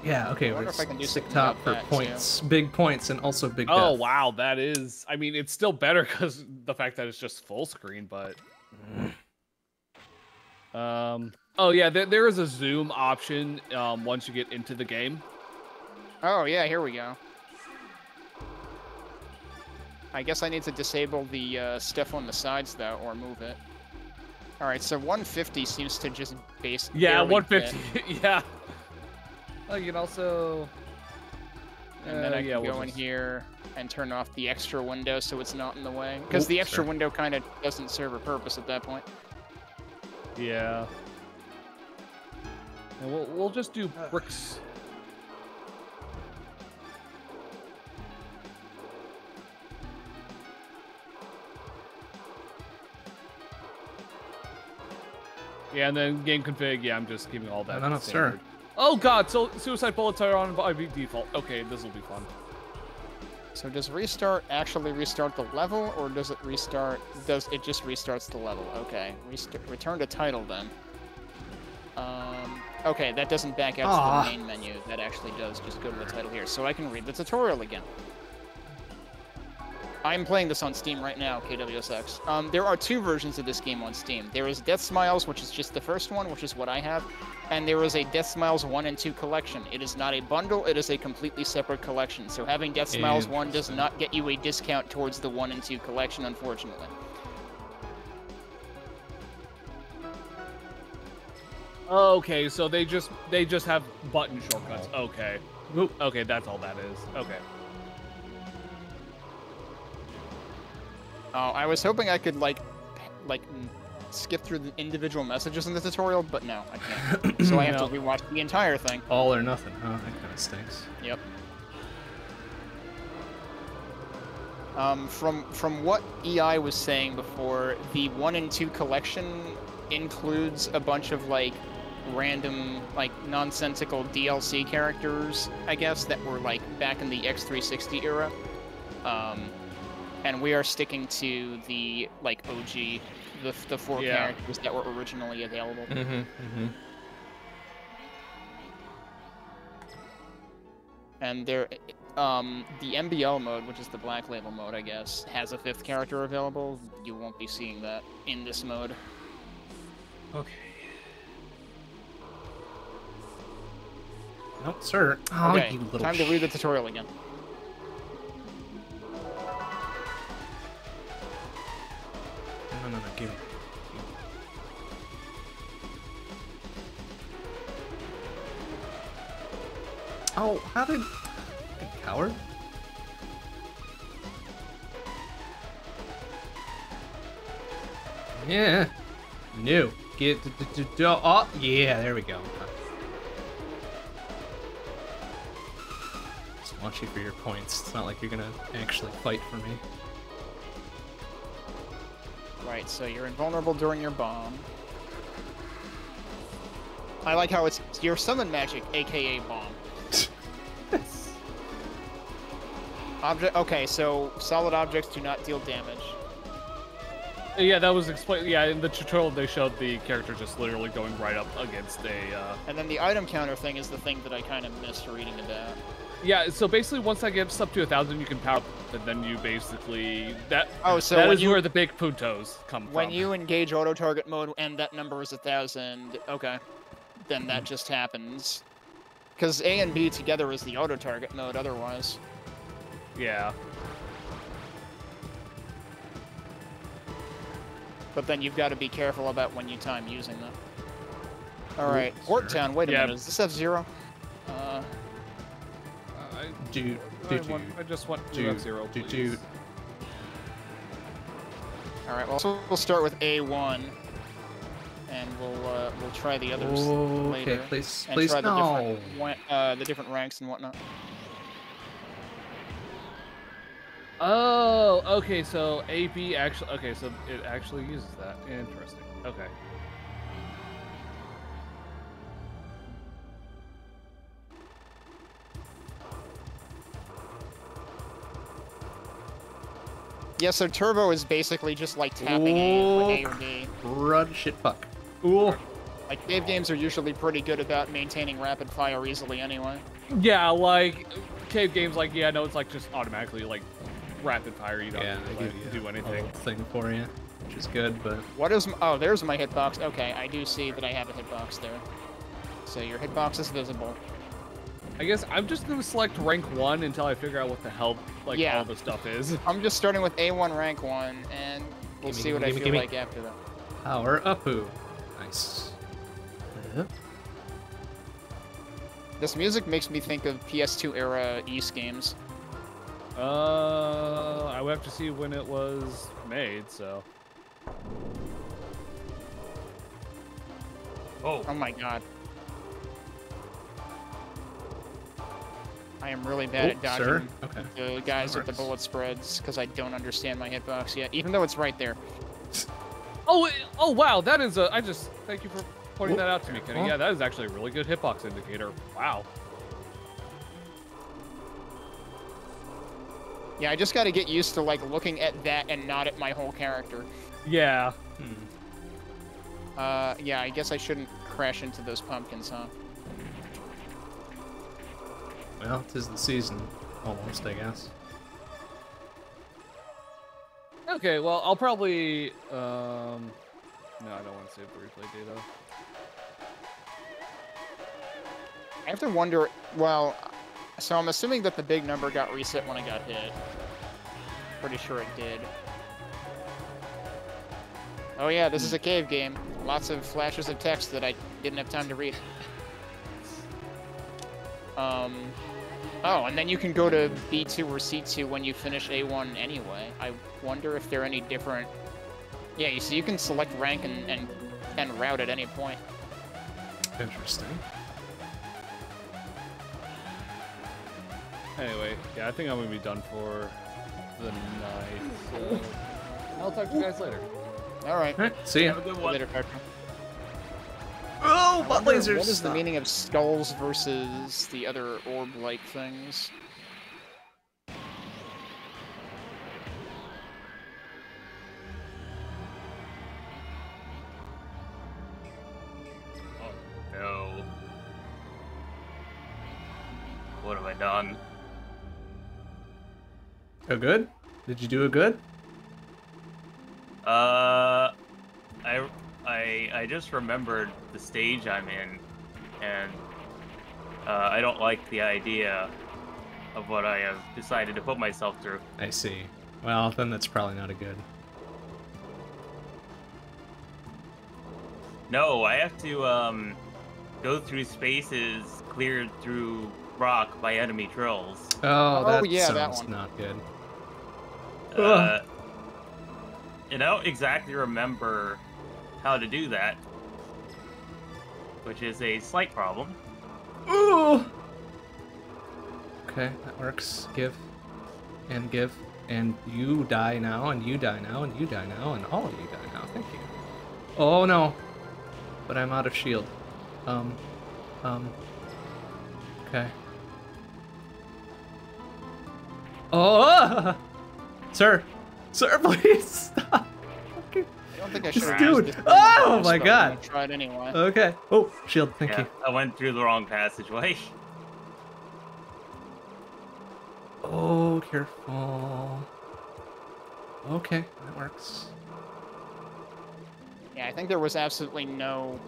Yeah, okay, I wonder we're if I can do stick top about for that, too. points, big points, and also big. Oh death. wow, that is. I mean, it's still better because the fact that it's just full screen, but. Um. Oh yeah, there, there is a zoom option um, once you get into the game. Oh yeah, here we go. I guess I need to disable the uh, stuff on the sides though, or move it. All right, so 150 seems to just base. Yeah, 150. yeah. Oh, you can also. fit, And then Uh, I yeah, can we'll go in just- here and turn off the extra window so it's not in the way. Because the extra sorry. window kind of doesn't serve a purpose at that point. Yeah. And we'll we'll just do uh. bricks. Yeah, and then game config. Yeah, I'm just keeping all that. No, no, no, standard. sir. Oh god, so suicide bullets are on by default. Okay, this will be fun. So does restart actually restart the level, or does it restart? Does it just restarts the level? Okay, Rest- return to title then. Okay, that doesn't back out Aw. to the main menu. That actually does just go to the title here, so I can read the tutorial again. I'm playing this on Steam right now, KWSX. Um, there are two versions of this game on Steam. There is Death Smiles, which is just the first one, which is what I have, and there is a Death Smiles 1 and 2 collection. It is not a bundle, it is a completely separate collection. So having Death Smiles 1 does not get you a discount towards the 1 and 2 collection, unfortunately. Okay, so they just they just have button shortcuts. Okay. Oop. Okay, that's all that is. Okay. Oh, I was hoping I could, like, like, skip through the individual messages in the tutorial, but no, I can't. so I have No. to rewatch the entire thing. All or nothing, huh? That kind of stinks. Yep. Um, from from what EI was saying before, the one and two collection includes a bunch of like random, like nonsensical DLC characters, I guess, that were like back in the X360 era. Um, and we are sticking to the like OG, the the four Yeah. characters that were originally available. Mm-hmm. Mm-hmm. and there um the MBL mode which is the black label mode I guess has a fifth character available you won't be seeing that in this mode Okay. No, sir. Oh, okay you little time to read the tutorial again No, no, no, give me. Oh, how did... Coward? Yeah. No. Get... Oh, yeah, there we go. Want you for your points. It's not like you're gonna actually fight for me. right so you're invulnerable during your bomb I like how it's your summon magic aka bomb object okay so solid objects do not deal damage Yeah, that was explained. Yeah, in the tutorial they showed the character just literally going right up against a. Uh... and then the item counter thing is the thing that I kind of missed reading about Yeah, so basically once that gets up to a thousand, you can power, up, and then you basically that. Oh, so that when is you- where the big puntos come When from. you engage auto target mode and that number is a thousand, okay, then that just happens. Because A and B together is the auto target mode. Otherwise, Yeah. but then you've got to be careful about when you time using them. All right, Port. Town. Wait a Yeah. minute. Does this have zero? Uh, I, Do, I, do, want, I just want do, to have zero, do, please. do. all right. Well, so we'll start with A1, and we'll uh, we'll try the others Okay, later. please, and please, try the different uh, the different ranks and whatnot. Oh, okay. So AP actually. Okay, so it actually uses that. Interesting. Okay. Yeah. So turbo is basically just like tapping A with A or B. Crud shit fuck. Ooh. Like cave games are usually pretty good about maintaining rapid fire easily anyway. Yeah, like cave games. Like yeah, no, it's like just automatically like rapid fire. You don't Yeah, have to, give like, you do anything. thing for you, which is good, but What is? m- Oh, there's my hitbox. Okay, I do see that I have a hitbox there. So your hitbox is visible. I guess I'm just gonna select rank one until I figure out what the hell like Yeah. all the stuff is. I'm just starting with A1 rank one, and we'll Gimme, see what gimme, I feel gimme. like after that. power upu. Nice. Yep. This music makes me think of PS2 era East games. Uh, I would have to see when it was made. So Oh, Oh my god. I am really bad Oh, at dodging sir. Okay. the guys with the bullet spreads because I don't understand my hitbox yet, even though it's right there. Oh, oh wow, that is a. I just thank you for pointing that out to me, Kenny. Careful. Yeah, that is actually a really good hitbox indicator. Wow. Yeah, I just got to get used to like looking at that and not at my whole character. Yeah. Hmm. Uh, yeah, I guess I shouldn't crash into those pumpkins, huh? Well, tis the season, almost, I guess. Okay, well, I'll probably. Um, no, I don't want to save the replay data. I have to wonder. Well, so I'm assuming that the big number got reset when I got hit. Pretty sure it did. Oh yeah, this is a cave game. Lots of flashes of text that I didn't have time to read. Um. Oh, and then you can go to B2 or C2 when you finish A1 anyway. I wonder if they're any different. Yeah, you see, you can select rank and, and, and route at any point. Interesting. Anyway, yeah, I think I'm gonna be done for the night. So I'll talk to you guys later. All right. All right, see ya. Have a good one. Later, Parker. Oh, butt wonder lasers. What is the meaning of skulls versus the other orb-like things? Oh no. What have I done? Oh, good? Did you do it good? Just remembered the stage I'm in, and uh, I don't like the idea of what I have decided to put myself through. I see. Well, then that's probably not a good. No, I have to um, go through spaces cleared through rock by enemy trolls. Oh, Oh, that yeah, that sounds one. not good. Uh, and I don't exactly remember how to do that, which is a slight problem. Ooh. Okay, that works. Give and give, and you die now, and you die now, and you die now, and all of you die now. Thank you. Oh no, but I'm out of shield. Um, um. Okay. Oh, sir, sir, please stop. Okay. I don't think I should have dude- Oh my God. I tried anyway. Okay. Oh, shield. Thank yeah, you. I went through the wrong passageway. Oh, careful. Okay, that works. Yeah, I think there was absolutely no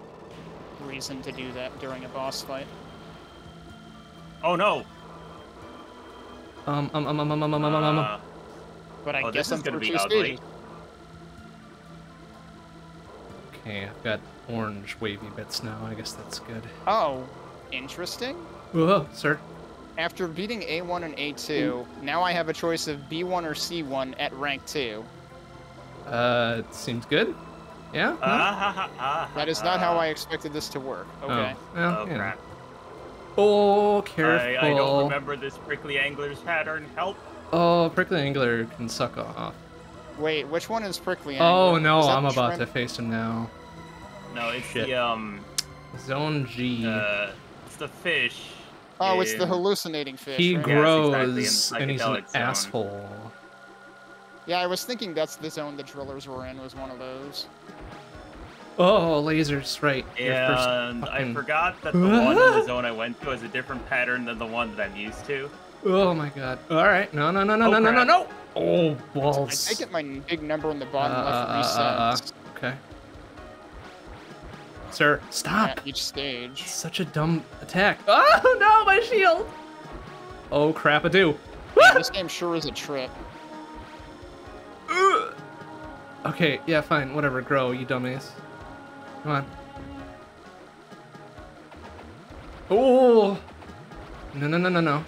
reason to do that during a boss fight. Oh no! Um, um, um, um, um, um, um, um, um, um. Uh, But I oh, guess this I'm gonna be two ugly. stages. Okay, I've got orange wavy bits now. I guess that's good. Oh, interesting. Whoa, sir. After beating A1 and A2, now I have a choice of B1 or C1 at rank 2. Uh, it seems good. Yeah? No? ah, ha, ha, ah, That is ha, not how. I expected this to work. Okay. Oh, well, Oh you crap! Oh, careful. I, I don't remember this prickly angler's pattern. Help! Oh, prickly angler can suck off. Wait, which one is prickly? Oh no, I'm the about to face him now. No, it's Shit. the um, Zone G. uh, it's the fish. Oh, it's the hallucinating fish. he right? Yes, grows exactly, and he's an zone. asshole. Yeah, I was thinking that's the zone the drillers were in. Was one of those. Oh, lasers, right. Your first And I forgot that the one in the zone I went to has a different pattern than the one that I'm used to. Oh my god. Alright, no, no, no, no, Oh, no, no, no, no! Oh, I balls. take it my big number in the bottom Uh, left uh, uh, uh, Okay. Sir, stop! at each stage. Such a dumb attack. Oh no, my shield! Oh crap, I do. Man, this game sure is a trip. Okay, yeah, fine, whatever, grow, you dummies. Come on. Oh! No, no, no, no, no.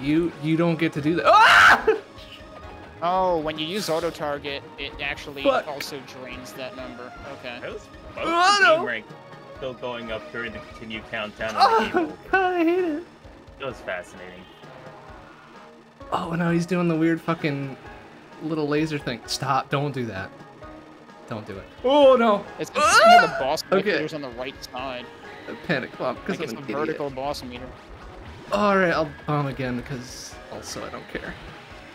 You, you don't get to do that. Ah! Oh, when you use auto target, it actually Fuck. also drains that number. Okay. I was Oh, most no. game rank still going up during the continued countdown on the Oh. God, I hate it. It was fascinating. Oh no, he's doing the weird fucking little laser thing. Stop! Don't do that. Don't do it. Oh no! It's interesting how the Ah! boss Okay. meter's on the right side. I panic bomb because Like it's I'm a idiot. vertical boss meter. All right, I'll bomb again because also I don't care.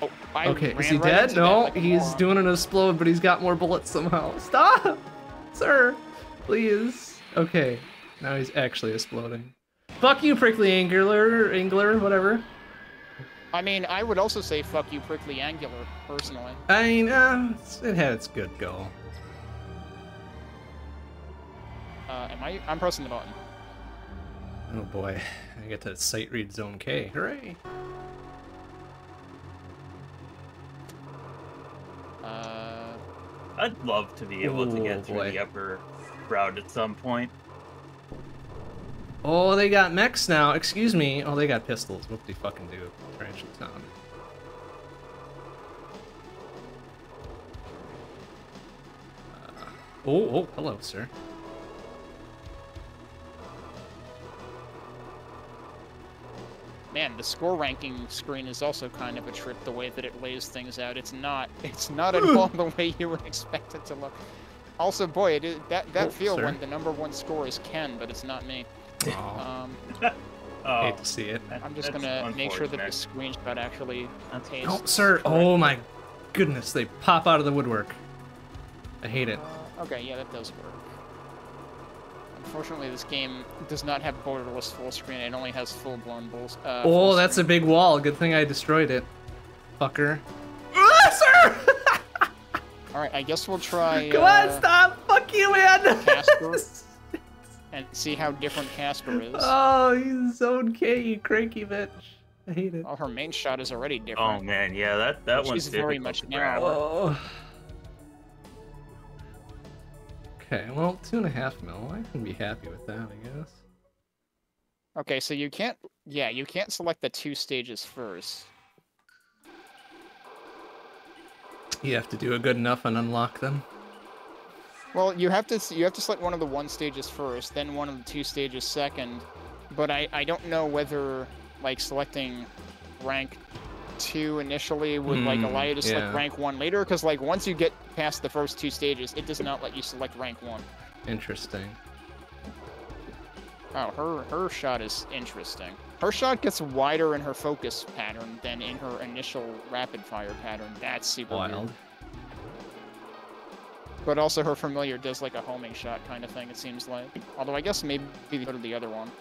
Oh, I okay, is he right dead? No, like he's doing an explode, but he's got more bullets somehow. Stop, sir, please. Okay, now he's actually exploding. Fuck you, prickly angler, angler, whatever. I mean, I would also say fuck you, prickly angular, personally. I mean, uh, it had its good go. Uh, am I? I'm pressing the button. Oh boy, I get to sight read zone K. Hooray! Uh, I'd love to be able to get through boy. the upper route at some point. Oh, they got mechs now. Excuse me. Oh, they got pistols. What do fucking do? Trash town. Uh, oh, oh, hello, sir. Man, the score ranking screen is also kind of a trip. The way that it lays things out, it's not. It's not at all the way you would expect it to look. Also, boy, it is, that that Oh, field sir. when the number one score is Ken, but it's not me. Oh, Um, Oh, hate to see it. I'm just that's gonna make sure that the unfortunate. screenshot actually That's- pays. Oh, sir. correct. Oh my goodness, they pop out of the woodwork. I hate it. Uh, okay, yeah, that does work. Unfortunately, this game does not have borderless full screen. It only has full-blown bulls. Uh, Oh, full that's a big wall. Good thing I destroyed it. Fucker. Ah, sir! All right, I guess we'll try. Come uh, on, stop! Fuck you, man! Casper? and see how different Casper is. oh, he's zone K, you cranky bitch. I hate it. Well, her main shot is already different. Oh man, yeah, that that She's one's very difficult much to narrower. Oh. Okay, well, two and a half mil. I can be happy with that, I guess. Okay, so you can't. Yeah, you can't select the two stages first. You have to do a good enough and unlock them. Well, you have to you have to select one of the one stages first, then one of the two stages second. But I I don't know whether like selecting rank two initially would like Hmm, allow you to select yeah. rank one later, because like once you get past the first two stages, it does not let you select rank one. Interesting. Oh, her her shot is interesting. Her shot gets wider in her focus pattern than in her initial rapid fire pattern. That's super weird. Wild. But also her familiar does like a homing shot kind of thing, it seems like. Although I guess maybe they go to the other one.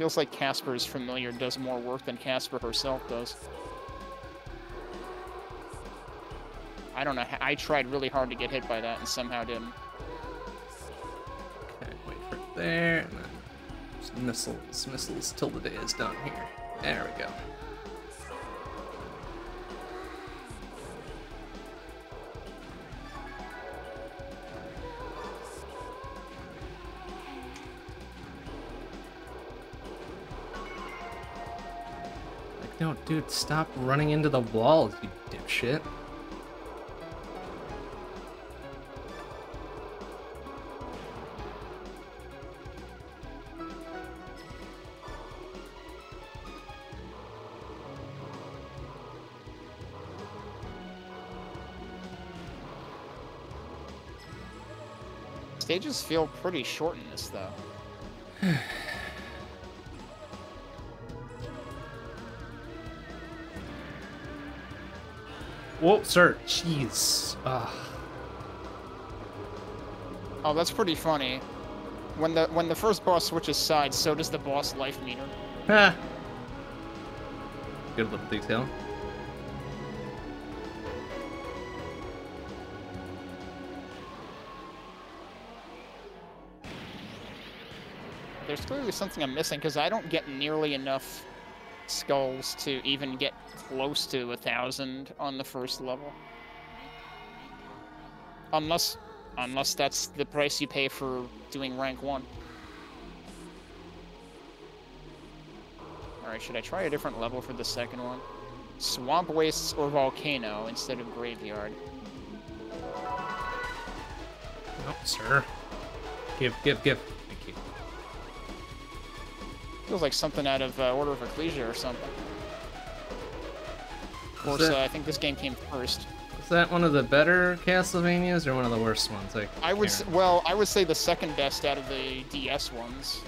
Feels like Casper's familiar does more work than Casper herself does. I don't know. I tried really hard to get hit by that and somehow didn't. Okay, wait for it there, and then missiles, missiles till the day is done here. There we go. No, dude, stop running into the walls, you dipshit. Stages feel pretty short in this though. Whoa, sir, jeez. Ugh. Oh, that's pretty funny. When the when the first boss switches sides, so does the boss life meter. Ah. Good little detail. There's clearly something I'm missing because I don't get nearly enough skulls to even get close to a thousand on the first level. Unless, unless that's the price you pay for doing rank one. All right, should I try a different level for the second one? Swamp wastes or volcano instead of graveyard. Oh, sir. Give, give, give. Thank. Feels like something out of uh, Order of Ecclesia or something. Of course, that- uh, I think this game came first. Is that one of the better Castlevanias or one of the worst ones? Like, I would, s- well, I would say the second best out of the DS ones.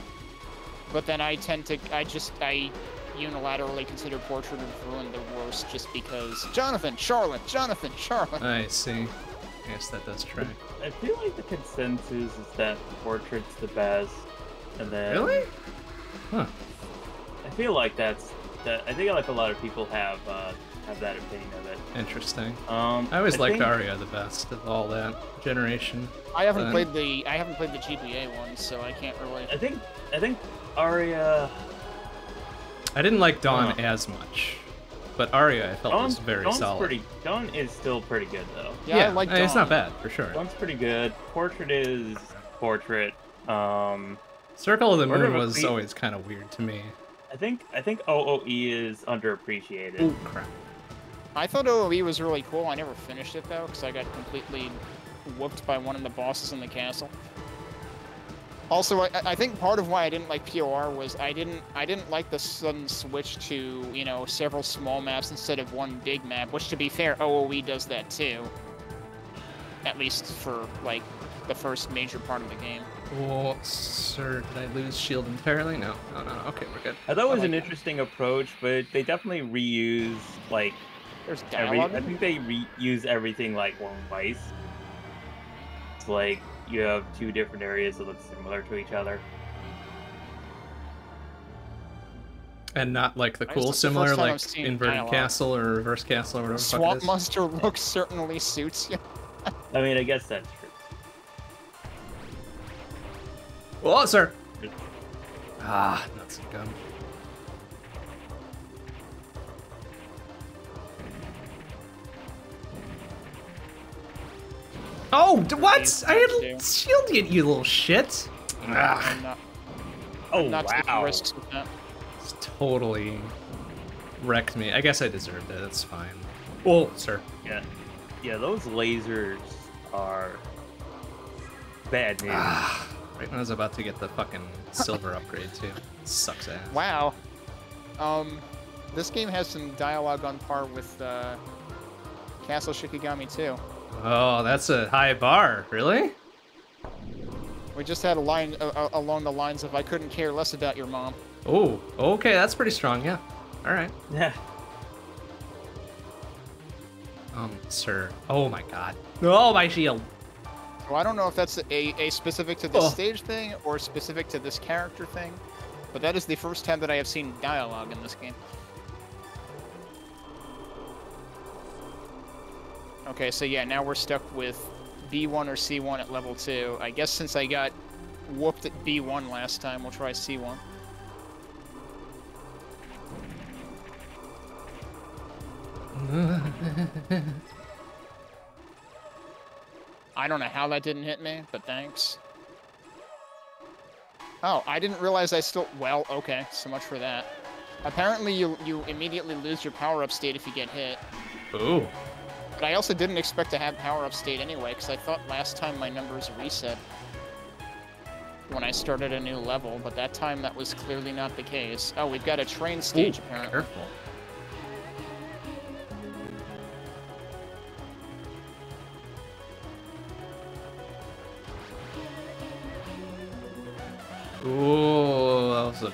But then I tend to, I just, I unilaterally consider Portrait of Ruin the worst just because. Jonathan, Charlotte, Jonathan, Charlotte. I see. Yes, that does track. I feel like the consensus is that portrait's the best, and then Really? Huh. I feel like that's that. I think like a lot of people have uh, have that opinion of it. Interesting. Um, I always liked think, Aria the best of all that generation. I haven't played the I haven't played the GBA ones, so I can't really. I think I think Aria. I didn't like Dawn Huh. as much, but Aria I felt Dawn, was very Dawn's solid. pretty. Dawn is still pretty good though. Yeah, I like uh, it's not bad for sure. Dawn's pretty good. Portrait is portrait. Um, Circle of the Order Moon of was Ecclesi- always kind of weird to me. I think I think OOE is underappreciated. Oh crap! I thought OOE was really cool. I never finished it though, because I got completely whooped by one of the bosses in the castle. Also, I, I think part of why I didn't like POR was I didn't I didn't like the sudden switch to you know several small maps instead of one big map. Which, to be fair, OOE does that too. At least for like the first major part of the game. Oh, sir, did I lose shield entirely? No, no, no. no. Okay, we're good. I thought it was I an like interesting approach, but they definitely reuse like There's every. dialogue. I think they reuse everything like twice. It's like you have two different areas that look similar to each other. And not like the cool this the similar like inverted dialogue? castle or reverse castle or whatever the fuck it Swamp. Monster look certainly suits you. I mean, I guess that's Oh, sir. Ah, nuts and gum. Oh, d- what? I had do. shielded you, you little shit. Ah, not, Oh not wow! risks with that. it's totally wrecked me. I guess I deserved it. It's fine. Oh, sir. Yeah, yeah. Those lasers are bad news. Right I was about to get the fucking silver upgrade too. Sucks ass. Wow. Um, this game has some dialogue on par with uh, Castle Shikigami too. Oh, that's a high bar. Really? We just had a line uh, uh, along the lines of "I couldn't care less about your mom." Oh, okay. That's pretty strong. Yeah. All right. Yeah. Um, sir. Oh my god. Oh, my shield. So I don't know if that's a, a specific to this Oh. stage thing or specific to this character thing, but that is the first time that I have seen dialogue in this game. Okay, so yeah, now we're stuck with B1 or C1 at level 2. I guess since I got whooped at B1 last time, we'll try C1. I don't know how that didn't hit me, but thanks. Oh, I didn't realize I still. Well, okay, so much for that. Apparently, you you immediately lose your power up state if you get hit. Ooh. But I also didn't expect to have power up state anyway, because I thought last time my numbers reset when I started a new level, but that time that was clearly not the case. Oh, we've got a train stage Ooh, apparently. Careful.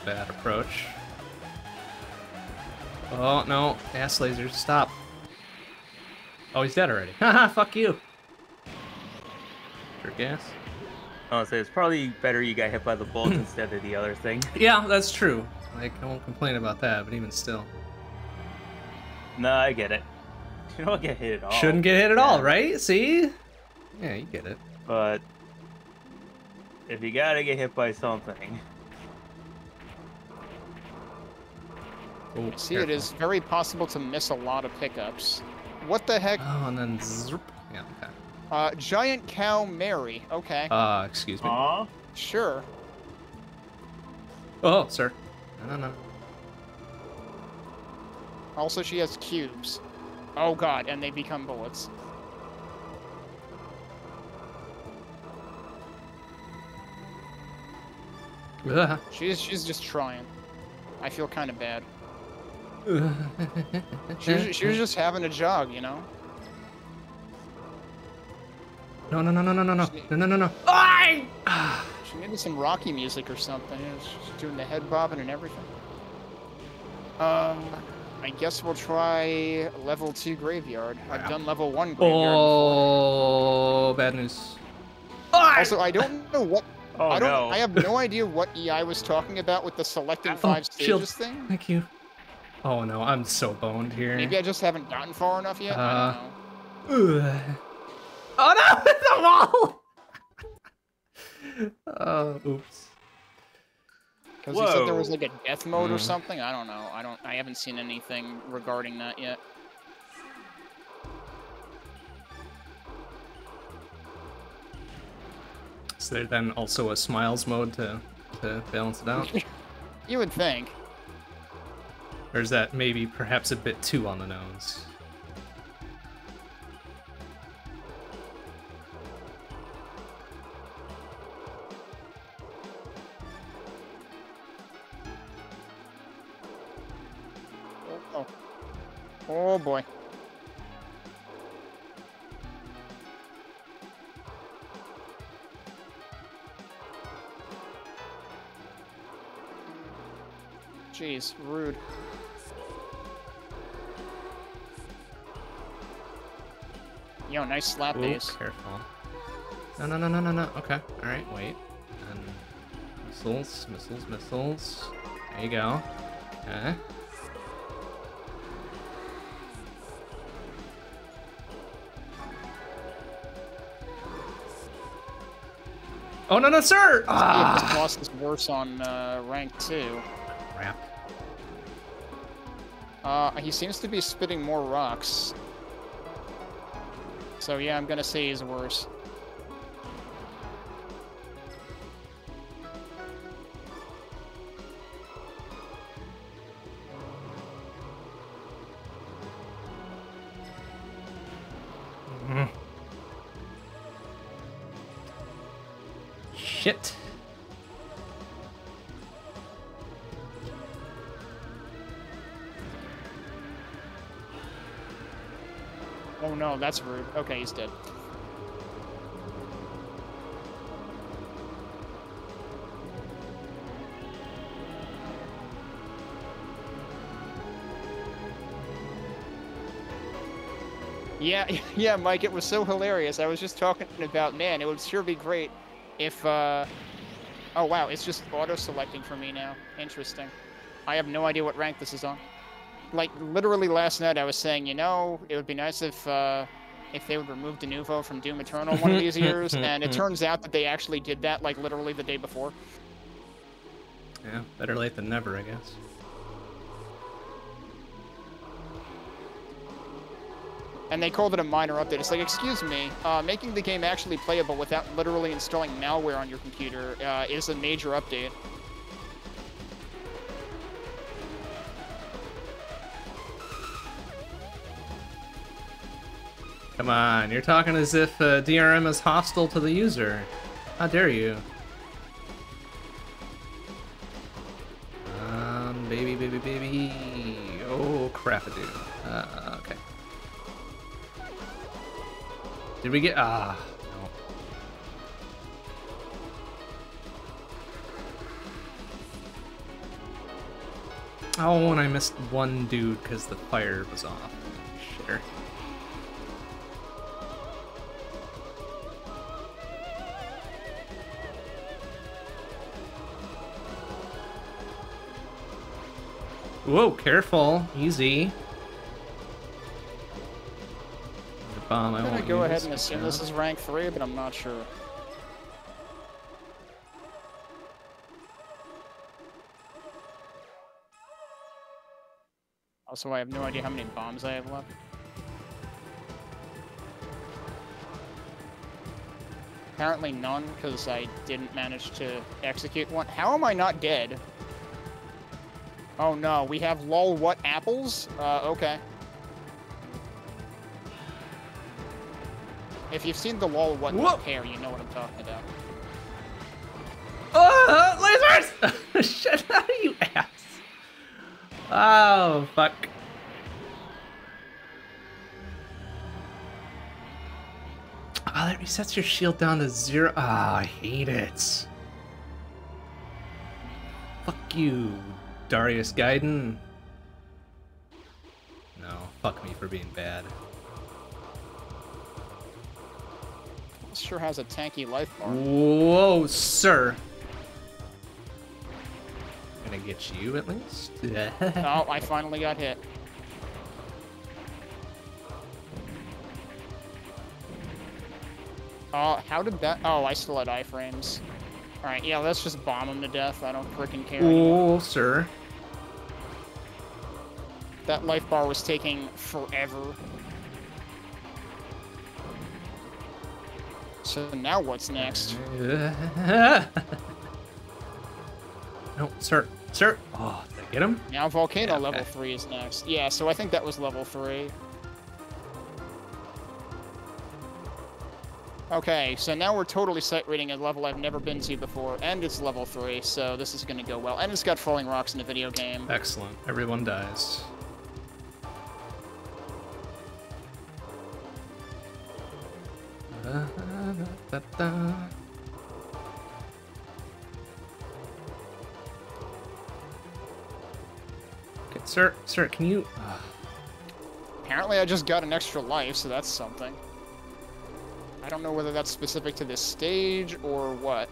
Bad approach. Oh, no. Ass lasers, stop. Oh, he's dead already. Haha, fuck you. Sure gas. Oh, so it's probably better you got hit by the bolt instead of the other thing. Yeah, that's true. Like, I won't complain about that, but even still. No, I get it. You don't get hit at all. Shouldn't get hit at all, right? See? Yeah, you get it. But if you gotta get hit by something, Oh, See, it is very possible to miss a lot of pickups. What the heck? Oh, and then zoop. Yeah, okay. Uh, Giant Cow Mary. Okay, Uh, excuse me. aw, sure. Oh, sir. No, no, no. Also, she has cubes. Oh god, and they become bullets. Ugh. She's she's just trying. I feel kind of bad. She was, she was just having a jog, you know. No, no, no, no, no, no, no, no, no, no, no. Ay! Ah, She needed some Rocky music or something. you know, She's doing the head bobbing and everything. Um, I guess we'll try level two graveyard. I've Wow. done level one graveyard. before. Oh, bad news. Also, I don't know what Oh I don't. no. I have no idea what EI was talking about with the selecting five shield. stages thing. Thank you. Oh no, I'm so boned here. Maybe I just haven't gotten far enough yet. I Uh, don't know. Ugh. Oh no, it's a wall! oh, oops. Because he said there was like a death mode or Mm. something. I don't know. I don't. I haven't seen anything regarding that yet. Is there then also a smiles mode to, to balance it out? You would think. Or is that maybe perhaps a bit too on the nose? Oh, oh. oh boy. Jeez, rude. Yo, nice slap Ooh, base. careful. No, no, no, no, no, no. Okay, alright, wait. And missiles, missiles, missiles. There you go. Okay. Oh, no, no, sir! Ah! this boss is worse on uh, rank 2. Crap. Uh, he seems to be spitting more rocks. So yeah, I'm gonna say he's worse. Shit. Oh no, that's rude. Okay, he's dead. Yeah, yeah, Mike, it was so hilarious. I was just talking about, man, it would sure be great if, uh... Oh, wow, it's just auto-selecting for me now. Interesting. I have no idea what rank this is on. Like, literally last night I was saying, you know, it would be nice if, uh... If they would remove Denuvo from Doom Eternal one of these years, and it turns out that they actually did that, like, literally the day before. Yeah, better late than never, I guess. And they called it a minor update. It's like, excuse me, uh, making the game actually playable without literally installing malware on your computer uh, is a major update. Come on, you're talking as if uh, DRM is hostile to the user. How dare you? Um, baby, baby, baby. Oh, crap, dude. Uh, okay. Did we get. Ah, no. Oh, and I missed one dude because the fire was off. Shitter. Whoa, careful. Easy. The bomb I I'm gonna won't go ahead and assume this is rank 3, but I'm not sure. Also, I have no idea how many bombs I have left. Apparently none, because I didn't manage to execute one. How am I not dead? Oh no, we have lol what apples? Uh, okay. If you've seen the lol what hair, you know what I'm talking about. Oh, lasers! Shut up, you ass! Oh, fuck. Oh, that resets your shield down to zero. Ah, I hate it. Fuck you, Darius Gaiden. No, fuck me for being bad. This sure has a tanky life bar. Whoa, sir. Gonna get you at least. Oh, I finally got hit. Oh, how did that? Oh, I still had iframes. Alright, yeah, let's just bomb him to death. I don't freaking care. anymore. Oh, sir. That life bar was taking forever. So now what's next? no, sir. Sir. Oh, did I get him? Now Volcano Yeah, level okay. 3 is next. Yeah, so I think that was level 3. Okay, so now we're totally sight reading a level I've never been to before, and it's level 3, so this is gonna go well. And it's got falling rocks in the video game. Excellent. Everyone dies. Okay, sir, sir, can you? ah, Apparently I just got an extra life, so that's something. I don't know whether that's specific to this stage or what.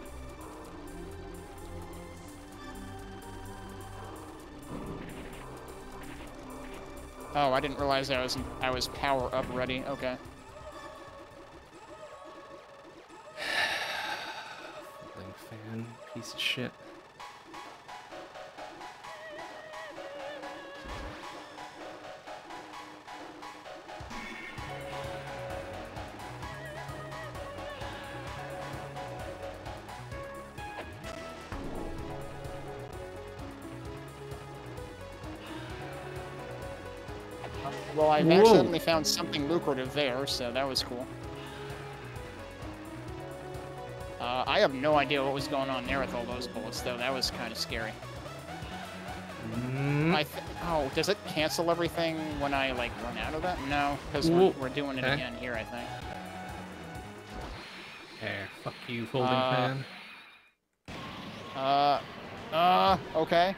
Oh, I didn't realize I was I was power up ready. Okay. Folding fan, piece of shit. Well, I Whoa. accidentally found something lucrative there, so that was cool. Uh, I have no idea what was going on there with all those bullets, though. That was kind of scary. Mm, I th oh, does it cancel everything when I like run out of that? No, because we're, we're doing it okay. again here. I think. There, fuck you, folding Uh, fan. Uh, uh, okay.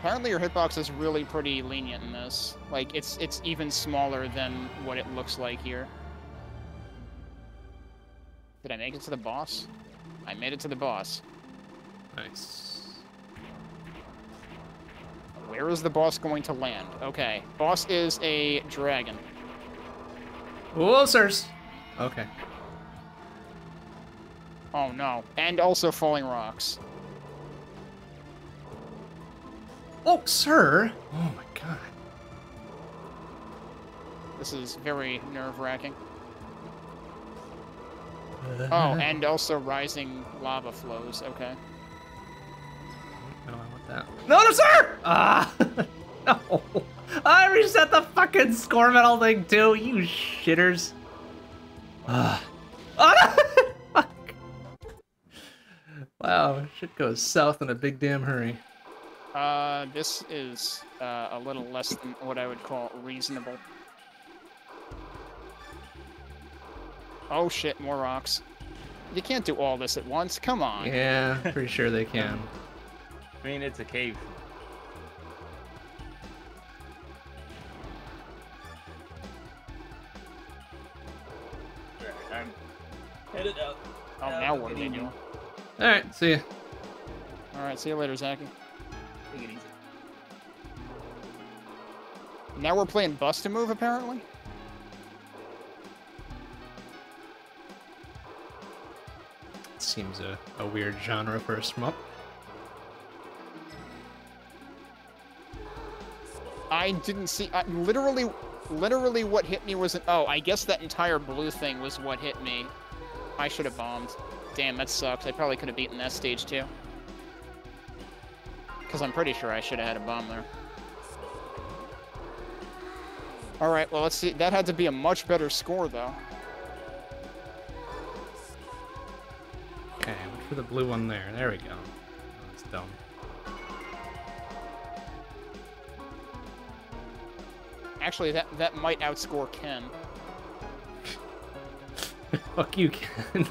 Apparently your hitbox is really pretty lenient in this. Like, it's it's even smaller than what it looks like here. Did I make it to the boss? I made it to the boss. Nice. Where is the boss going to land? Okay. Boss is a dragon. Oh, sirs. Okay. Oh no. And also falling rocks. Oh, sir. Oh my god. This is very nerve-wracking. Oh, and also rising lava flows. Okay. No, I want that. No, no, sir! Ah! no! I reset the fucking score medal thing too, you shitters. Ah. Oh, no! Fuck. Wow, shit goes south in a big damn hurry. Uh, this is uh, a little less than what I would call reasonable. Oh shit, more rocks. You can't do all this at once. Come on. Yeah, pretty sure they can. I mean, it's a cave. Alright, I'm headed out. Oh, now what do take we it do? Alright, see ya. All right, see you later, Zachy. Take it easy. Now we're playing Bust a Move, apparently. Seems a, a weird genre for a shmup. I didn't see. I, literally, literally, what hit me was an. Oh, I guess that entire blue thing was what hit me. I should have bombed. Damn, that sucks. I probably could have beaten that stage too. Because I'm pretty sure I should have had a bomb there. All right, well, let's see. That had to be a much better score, though. Okay, look for the blue one there. There we go. Oh, That's dumb. Actually, that that might outscore Ken. Fuck you, Ken.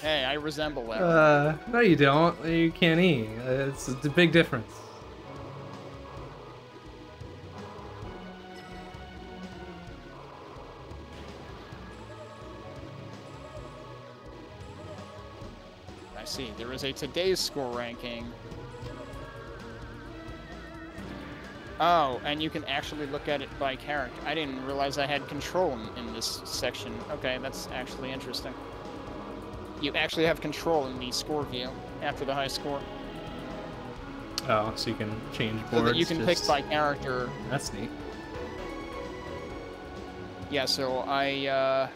Hey, I resemble that. uh, no, you don't. You can't eat. Uh, It's, it's a big difference. Is a today's score ranking. Oh, and you can actually look at it by character. I didn't realize I had control in, in this section. Okay, that's actually interesting. You actually have control in the score view after the high score. Oh, so you can change boards. So you can just... pick by character. That's neat. Yeah, so I uh,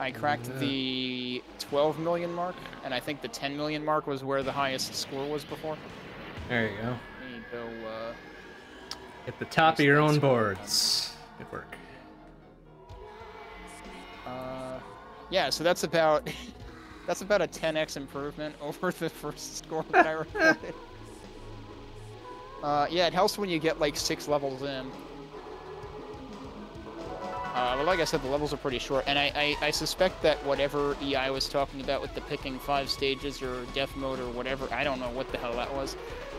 I cracked Yeah. the 12 million mark, and I think the 10 million mark was where the highest score was before. There you go. Go. Uh, At the top of your own boards. Good work. uh, yeah, so that's about that's about a 10x improvement over the first score that I recorded. uh, yeah, it helps when you get like six levels in. Uh, but like I said, the levels are pretty short, and I, I, I suspect that whatever EI was talking about with the picking five stages or death mode or whatever, I don't know what the hell that was.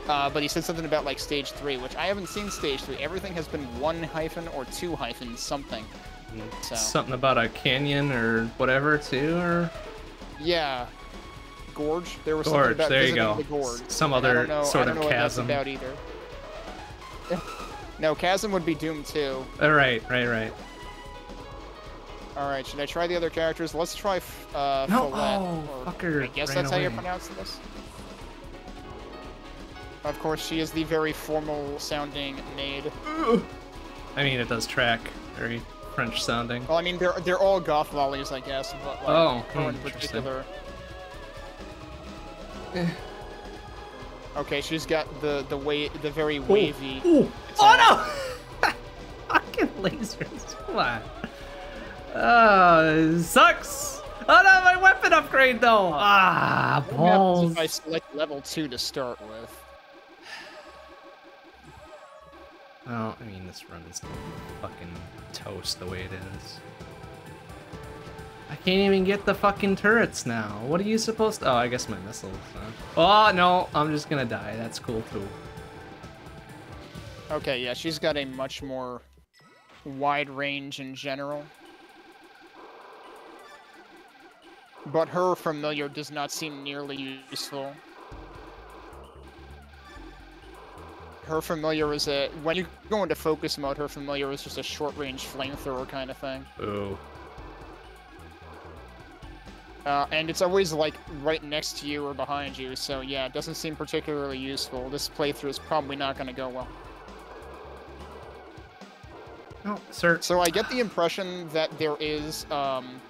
Uh, but he said something about like stage three, which I haven't seen stage three. Everything has been one hyphen or two hyphen something. So Something about a canyon or whatever too, or yeah, gorge. There was gorge. something about There you go. the gorge. Some other know, sort of chasm. about either. no, chasm would be Doom too. All right, right, right. All right, should I try the other characters? Let's try uh, No, Follett, oh, fucker I guess that's how you're pronouncing this. Of course, she is the very formal-sounding maid. I mean, it does track. Very French sounding. Well, I mean, they're they're all goth lollies, I guess, but like Oh, her in hmm, interesting. particular. Eh. Okay, she's got the the way the very wavy. Ooh. It's Oh no! Fucking lasers. On. Uh, sucks. Oh no, my weapon upgrade though. Ah, What balls. if I select level two to start with? Well, I mean, this run is fucking toast the way it is. I can't even get the fucking turrets now. What are you supposed to? Oh, I guess my missiles. Huh? Oh no, I'm just gonna die. That's cool too. Okay, yeah, she's got a much more wide range in general. But her familiar does not seem nearly useful. Her familiar is a when you go into focus mode, her familiar is just a short range flamethrower kind of thing. Ooh. Uh, and it's always like right next to you or behind you, so yeah, it doesn't seem particularly useful. This playthrough is probably not going to go well. No, sir. So I get the impression that there is um,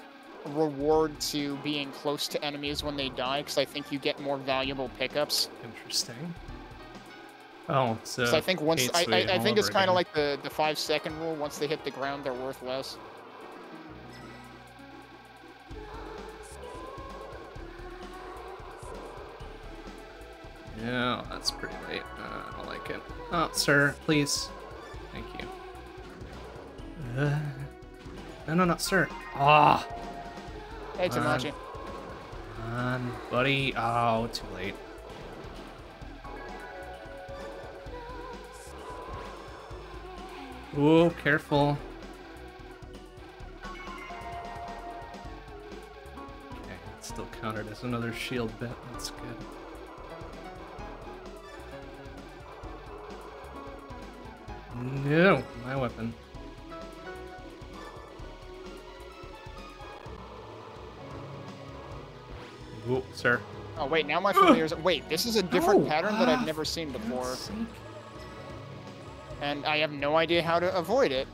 reward to being close to enemies when they die, because I think you get more valuable pickups. Interesting. Oh, so. I think once I, I, I think it's kind of like the the five second rule. Once they hit the ground, they're worth less. Yeah, that's pretty late. Uh, I don't like it. Oh, sir, please. Thank you. Uh, no, no, no, sir. Ah, Hey, Tamachi. come on, buddy. Oh, too late. Ooh, careful. Okay, it's still counted as another shield bit. That's good. No, my weapon. Ooh, sir. Oh wait, now my familiars. Wait, this is a different No, pattern that I've ah, never seen before, and I have no idea how to avoid it.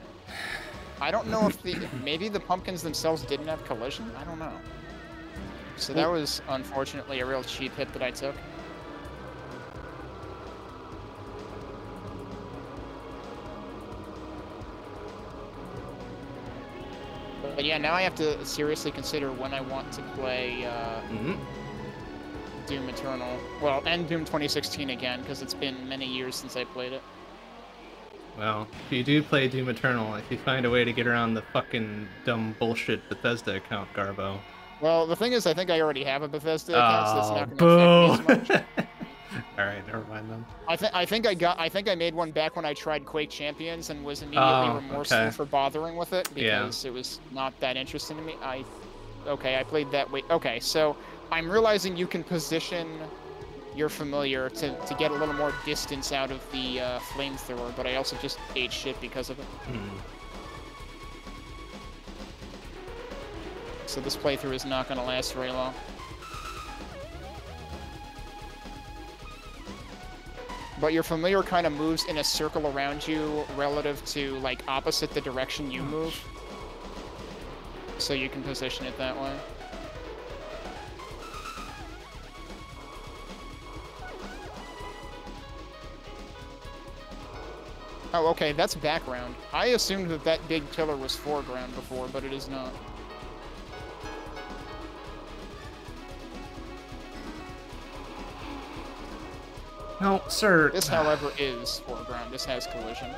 I don't know if the maybe the pumpkins themselves didn't have collision. I don't know. So that was unfortunately a real cheap hit that I took. Now I have to seriously consider when I want to play uh, Mhm. Doom Eternal. Well, and Doom 2016 again, because it's been many years since I played it. Well, if you do play Doom Eternal, if you find a way to get around the fucking dumb bullshit Bethesda account, Garbo. Well, the thing is, I think I already have a Bethesda account, so that's Oh, not going to boo! affect me as much. All right, never mind then. I think I think I got I think I made one back when I tried Quake Champions and was immediately Oh, remorseful okay. for bothering with it Yeah. because it was not that interesting to me. I okay, I played that way. Okay, so I'm realizing you can position your familiar to, to get a little more distance out of the uh, flamethrower, but I also just ate shit because of it. Hmm. So this playthrough is not going to last very long. But your familiar kind of moves in a circle around you relative to, like, opposite the direction you hmm. move. So you can position it that way. Oh, okay, that's background. I assumed that that big killer was foreground before, but it is not. No, sir. This, however, is foreground. This has collision.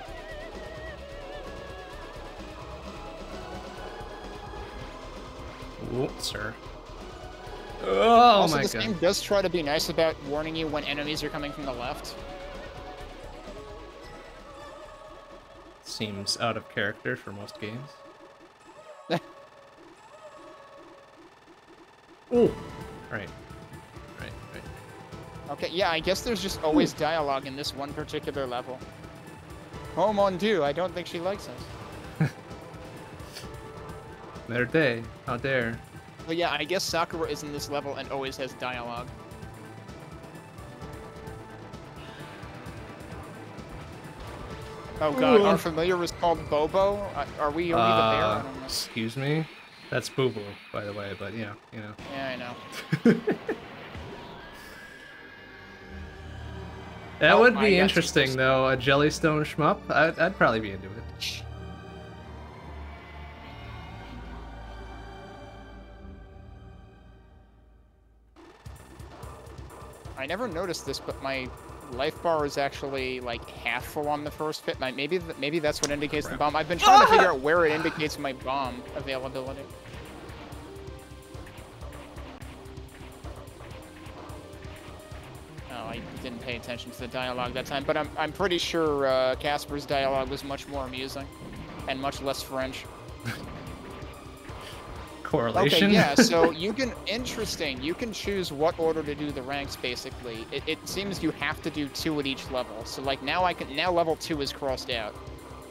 Ooh, sir. Oh also, my this god. game does try to be nice about warning you when enemies are coming from the left. Seems out of character for most games. Ooh. Right. Okay, yeah, I guess there's just always dialogue in this one particular level. Oh mon dieu, I don't think she likes us. Merde. out there. But yeah, I guess Sakura is in this level and always has dialogue. Oh god, Ooh. our familiar was called Bobo? Uh, Are we, are we the bear? Uh, excuse me? That's Boo Boo, by the way, but yeah, you know. Yeah, I know. That Oh would be interesting, though. A Jellystone shmup? I'd, I'd probably be into it. I never noticed this, but my life bar is actually like half full on the first. Like, Maybe maybe that's what indicates the bomb. I've been trying to figure out where it indicates my bomb availability. I didn't pay attention to the dialogue that time, but I'm I'm pretty sure uh, Casper's dialogue was much more amusing, and much less French. Correlation? Okay, yeah, so you can, interesting, you can choose what order to do the ranks, basically. It, it seems you have to do two at each level. So, like, now I can, now level two is crossed out,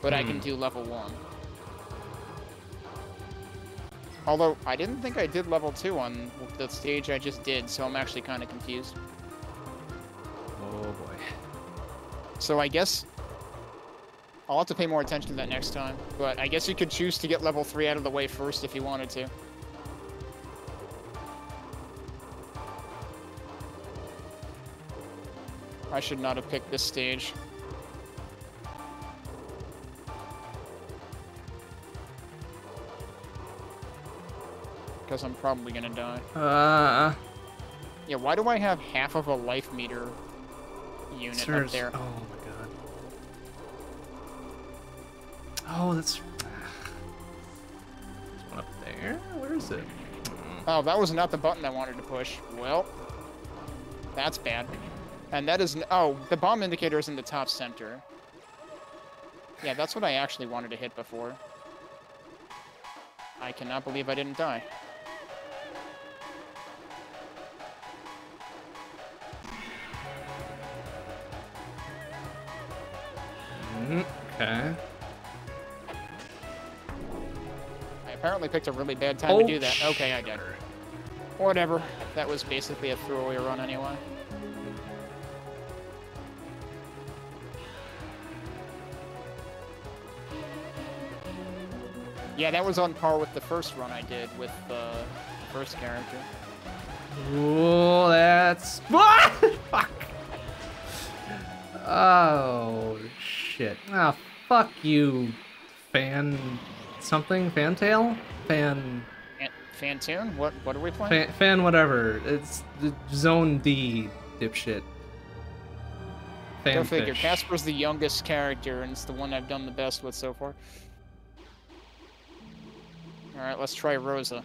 but I can Hmm. do level one. Although, I didn't think I did level two on the stage I just did, so I'm actually kind of confused. So I guess I'll have to pay more attention to that next time. But I guess you could choose to get level 3 out of the way first if you wanted to. I should not have picked this stage. Because I'm probably gonna die. Uh, Yeah, why do I have half of a life meter unit up there? Oh Oh, that's. There's one up there? Where is it? Oh, that was not the button I wanted to push. Well, that's bad. And that is... n- Oh, the bomb indicator is in the top center. Yeah, that's what I actually wanted to hit before. I cannot believe I didn't die. Mm, Okay. Apparently picked a really bad time to do that. Oh, Okay, I did. Whatever. That was basically a throwaway run anyway. Yeah, that was on par with the first run I did with uh, the first character. Ooh, that's. What? Fuck. Oh, shit. Ah, fuck you, fan. Something? Fantail? Fan. Fan- Fantoon? What what are we playing? Fan, fan whatever. It's the Zone D, dipshit. Go figure. Fanfish. Casper's the youngest character, and it's the one I've done the best with so far. Alright, let's try Rosa.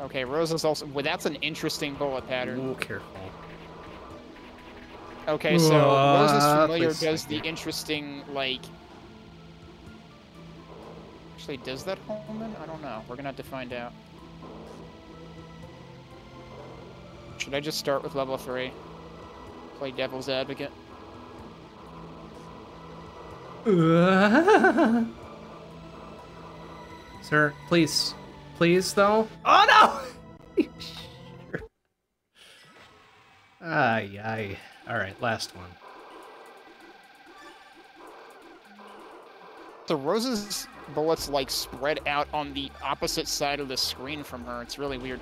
Okay, Rosa's also... Well, that's an interesting bullet pattern. Ooh, careful. Okay, so Rosa's Uh, familiar please, does the interesting, like actually does that, Holman? I don't know. We're gonna have to find out. Should I just start with level 3? Play devil's advocate? Sir, please. Please, though. Oh, no! sure. Aye, aye. All right, last one. So Rose's bullets like spread out on the opposite side of the screen from her. It's really weird.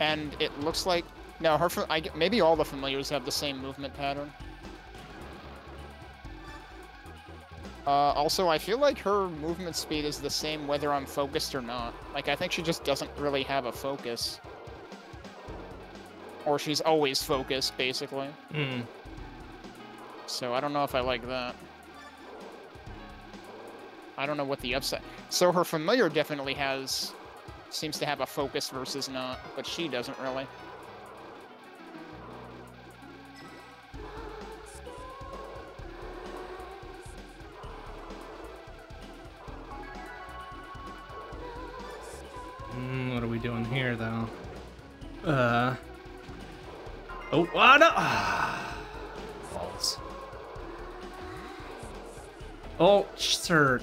And it looks like no, her I, maybe all the familiars have the same movement pattern. Uh, also, I feel like her movement speed is the same whether I'm focused or not. Like, I think she just doesn't really have a focus. Or she's always focused, basically. Hmm. So I don't know if I like that. I don't know what the upside. So her familiar definitely has, seems to have a focus versus not, but she doesn't really. Mm, what are we doing here, though? Uh. Oh, ah, no! Ah. Balls. Oh, sir.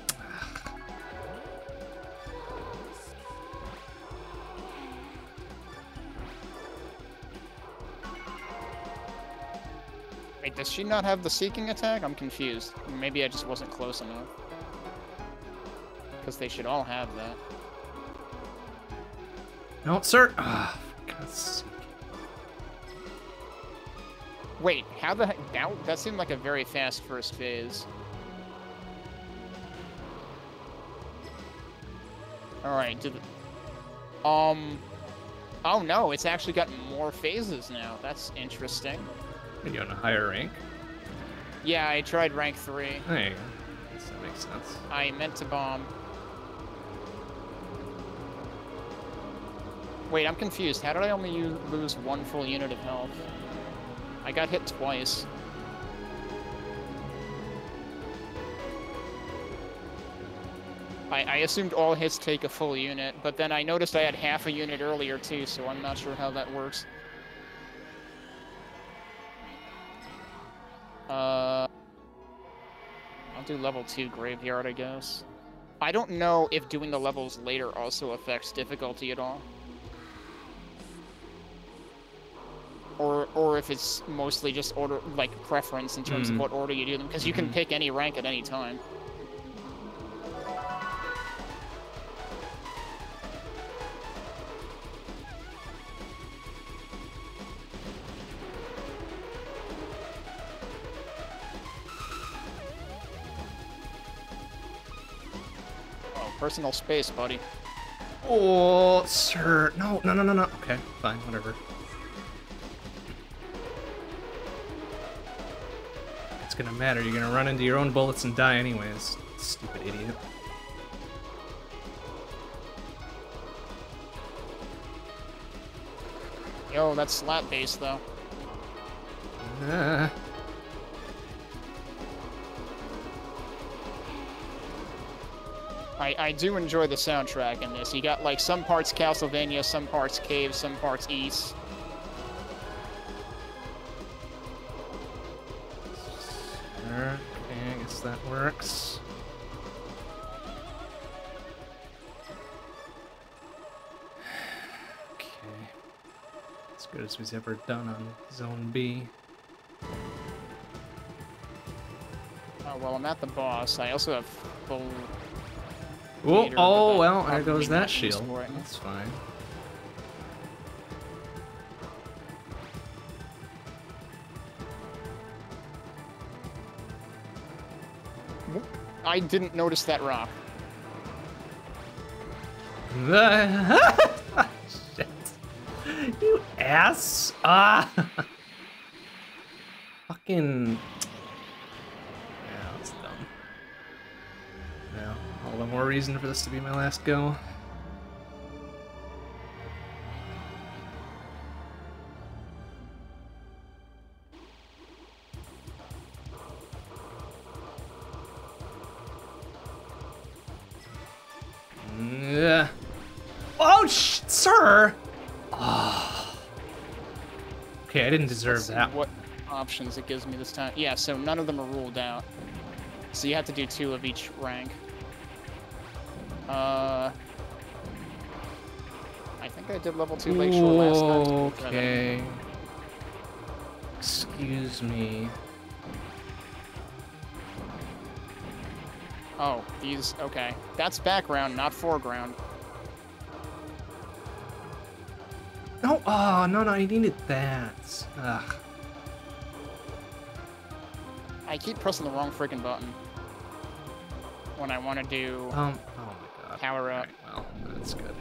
Wait, does she not have the seeking attack? I'm confused. Maybe I just wasn't close enough. Because they should all have that. No, sir. Ah, for God's sake. Wait, how the heck? That, that seemed like a very fast first phase. Alright, did Um... Oh no, it's actually gotten more phases now. That's interesting. Are you on a higher rank? Yeah, I tried rank 3. There you go. Guess that makes sense. I meant to bomb. Wait, I'm confused. How did I only lose one full unit of health? I got hit twice. I, I assumed all hits take a full unit, but then I noticed I had half a unit earlier too, so I'm not sure how that works. Uh, I'll do level 2 graveyard, I guess. I don't know if doing the levels later also affects difficulty at all. Or, or if it's mostly just order, like preference in terms Mhm. of what order you do them, because you can Mhm. pick any rank at any time. Personal space, buddy. Oh, sir. No, no, no, no, no. Okay, fine, whatever. It's gonna matter. You're gonna run into your own bullets and die anyways. Stupid idiot. Yo, that's slap bass though. Ah. I, I do enjoy the soundtrack in this. You got like some parts Castlevania, some parts Cave, some parts East. Okay, I guess that works. Okay. As good as we've ever done on Zone B. Oh well, I'm at the boss. I also have full. Oh, oh well, that there goes that shield. That's fine. I didn't notice that rock. The shit. You ass. Ah. Fucking. Reason for this to be my last go. Yeah. Oh, sh- sir. Ah. Okay, I didn't deserve that. What options it gives me this time? Yeah, so none of them are ruled out. So you have to do two of each rank. Uh, I think I did level two Lakeshore last time. so we'll try that. Okay. Excuse me. Oh, these. Okay, that's background, not foreground. No, oh, no, no, I needed that. Ugh. I keep pressing the wrong freaking button when I want to do. Um. Power up. Alright, well, that's good.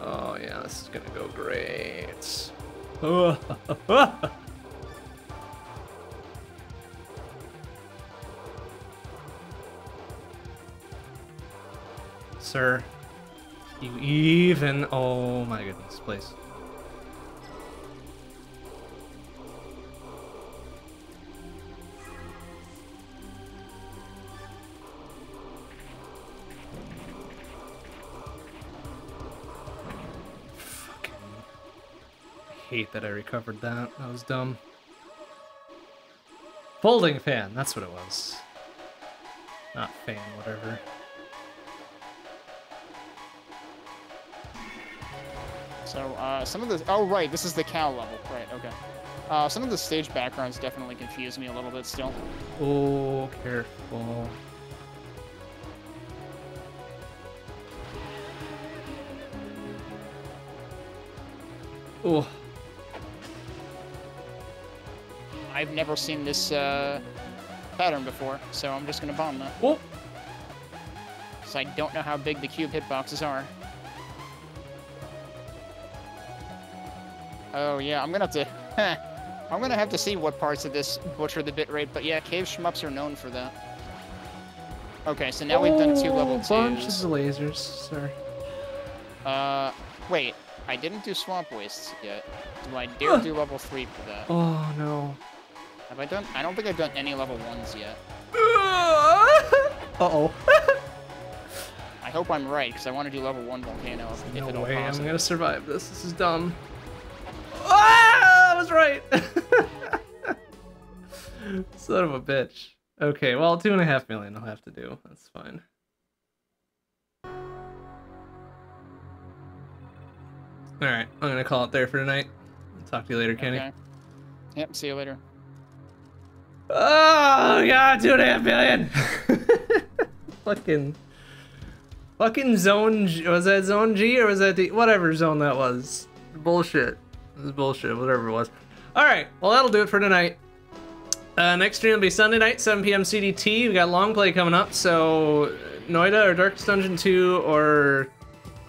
Oh yeah, this is gonna go great. Sir, you even. Oh my goodness, please. Hate that I recovered that. That was dumb. Folding fan, that's what it was. Not fan, whatever. So uh, some of the. Oh right, this is the cow level. Right. Okay. Uh, some of the stage backgrounds definitely confuse me a little bit still. Oh, careful. Oh, I've never seen this uh, pattern before, so I'm just gonna bomb that. oh, So I don't know how big the cube hitboxes are. Oh yeah, I'm gonna have to. I'm gonna have to see what parts of this butcher the bitrate, but yeah, cave shmups are known for that. Okay, so now we've done two level Oh, bunches of lasers, sir. Uh, wait, I didn't do swamp wastes yet. Do I dare do level three for that? Oh no. Have I done? I don't think I've done any level ones yet. Uh oh. I hope I'm right, because I want to do level one volcano if, if No all way, I'm gonna survive this. This is dumb. Ah, I was right. Son of a bitch. Okay, well, two and a half million I'll have to do. That's fine. All right, I'm gonna call it there for tonight. Talk to you later, Kenny. Okay. Yep. See you later. Oh god, two and a half million. fucking, fucking zone. G, was that zone G or was that the whatever zone that was? Bullshit. It was bullshit. Whatever it was. All right. Well, that'll do it for tonight. Uh, next stream will be Sunday night, 7 p.m. CDT. We got long play coming up, so Noita or Darkest Dungeon 2 or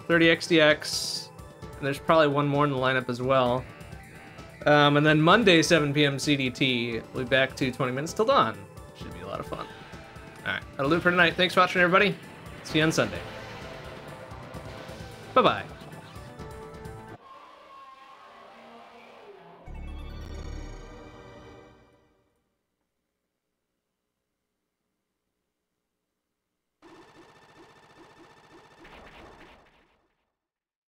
30XDX. And there's probably one more in the lineup as well. Um, and then Monday, 7 p.m. CDT, we'll be back to 20 minutes till dawn. Should be a lot of fun. All right, that'll do it for tonight. Thanks for watching, everybody. See you on Sunday. Bye bye.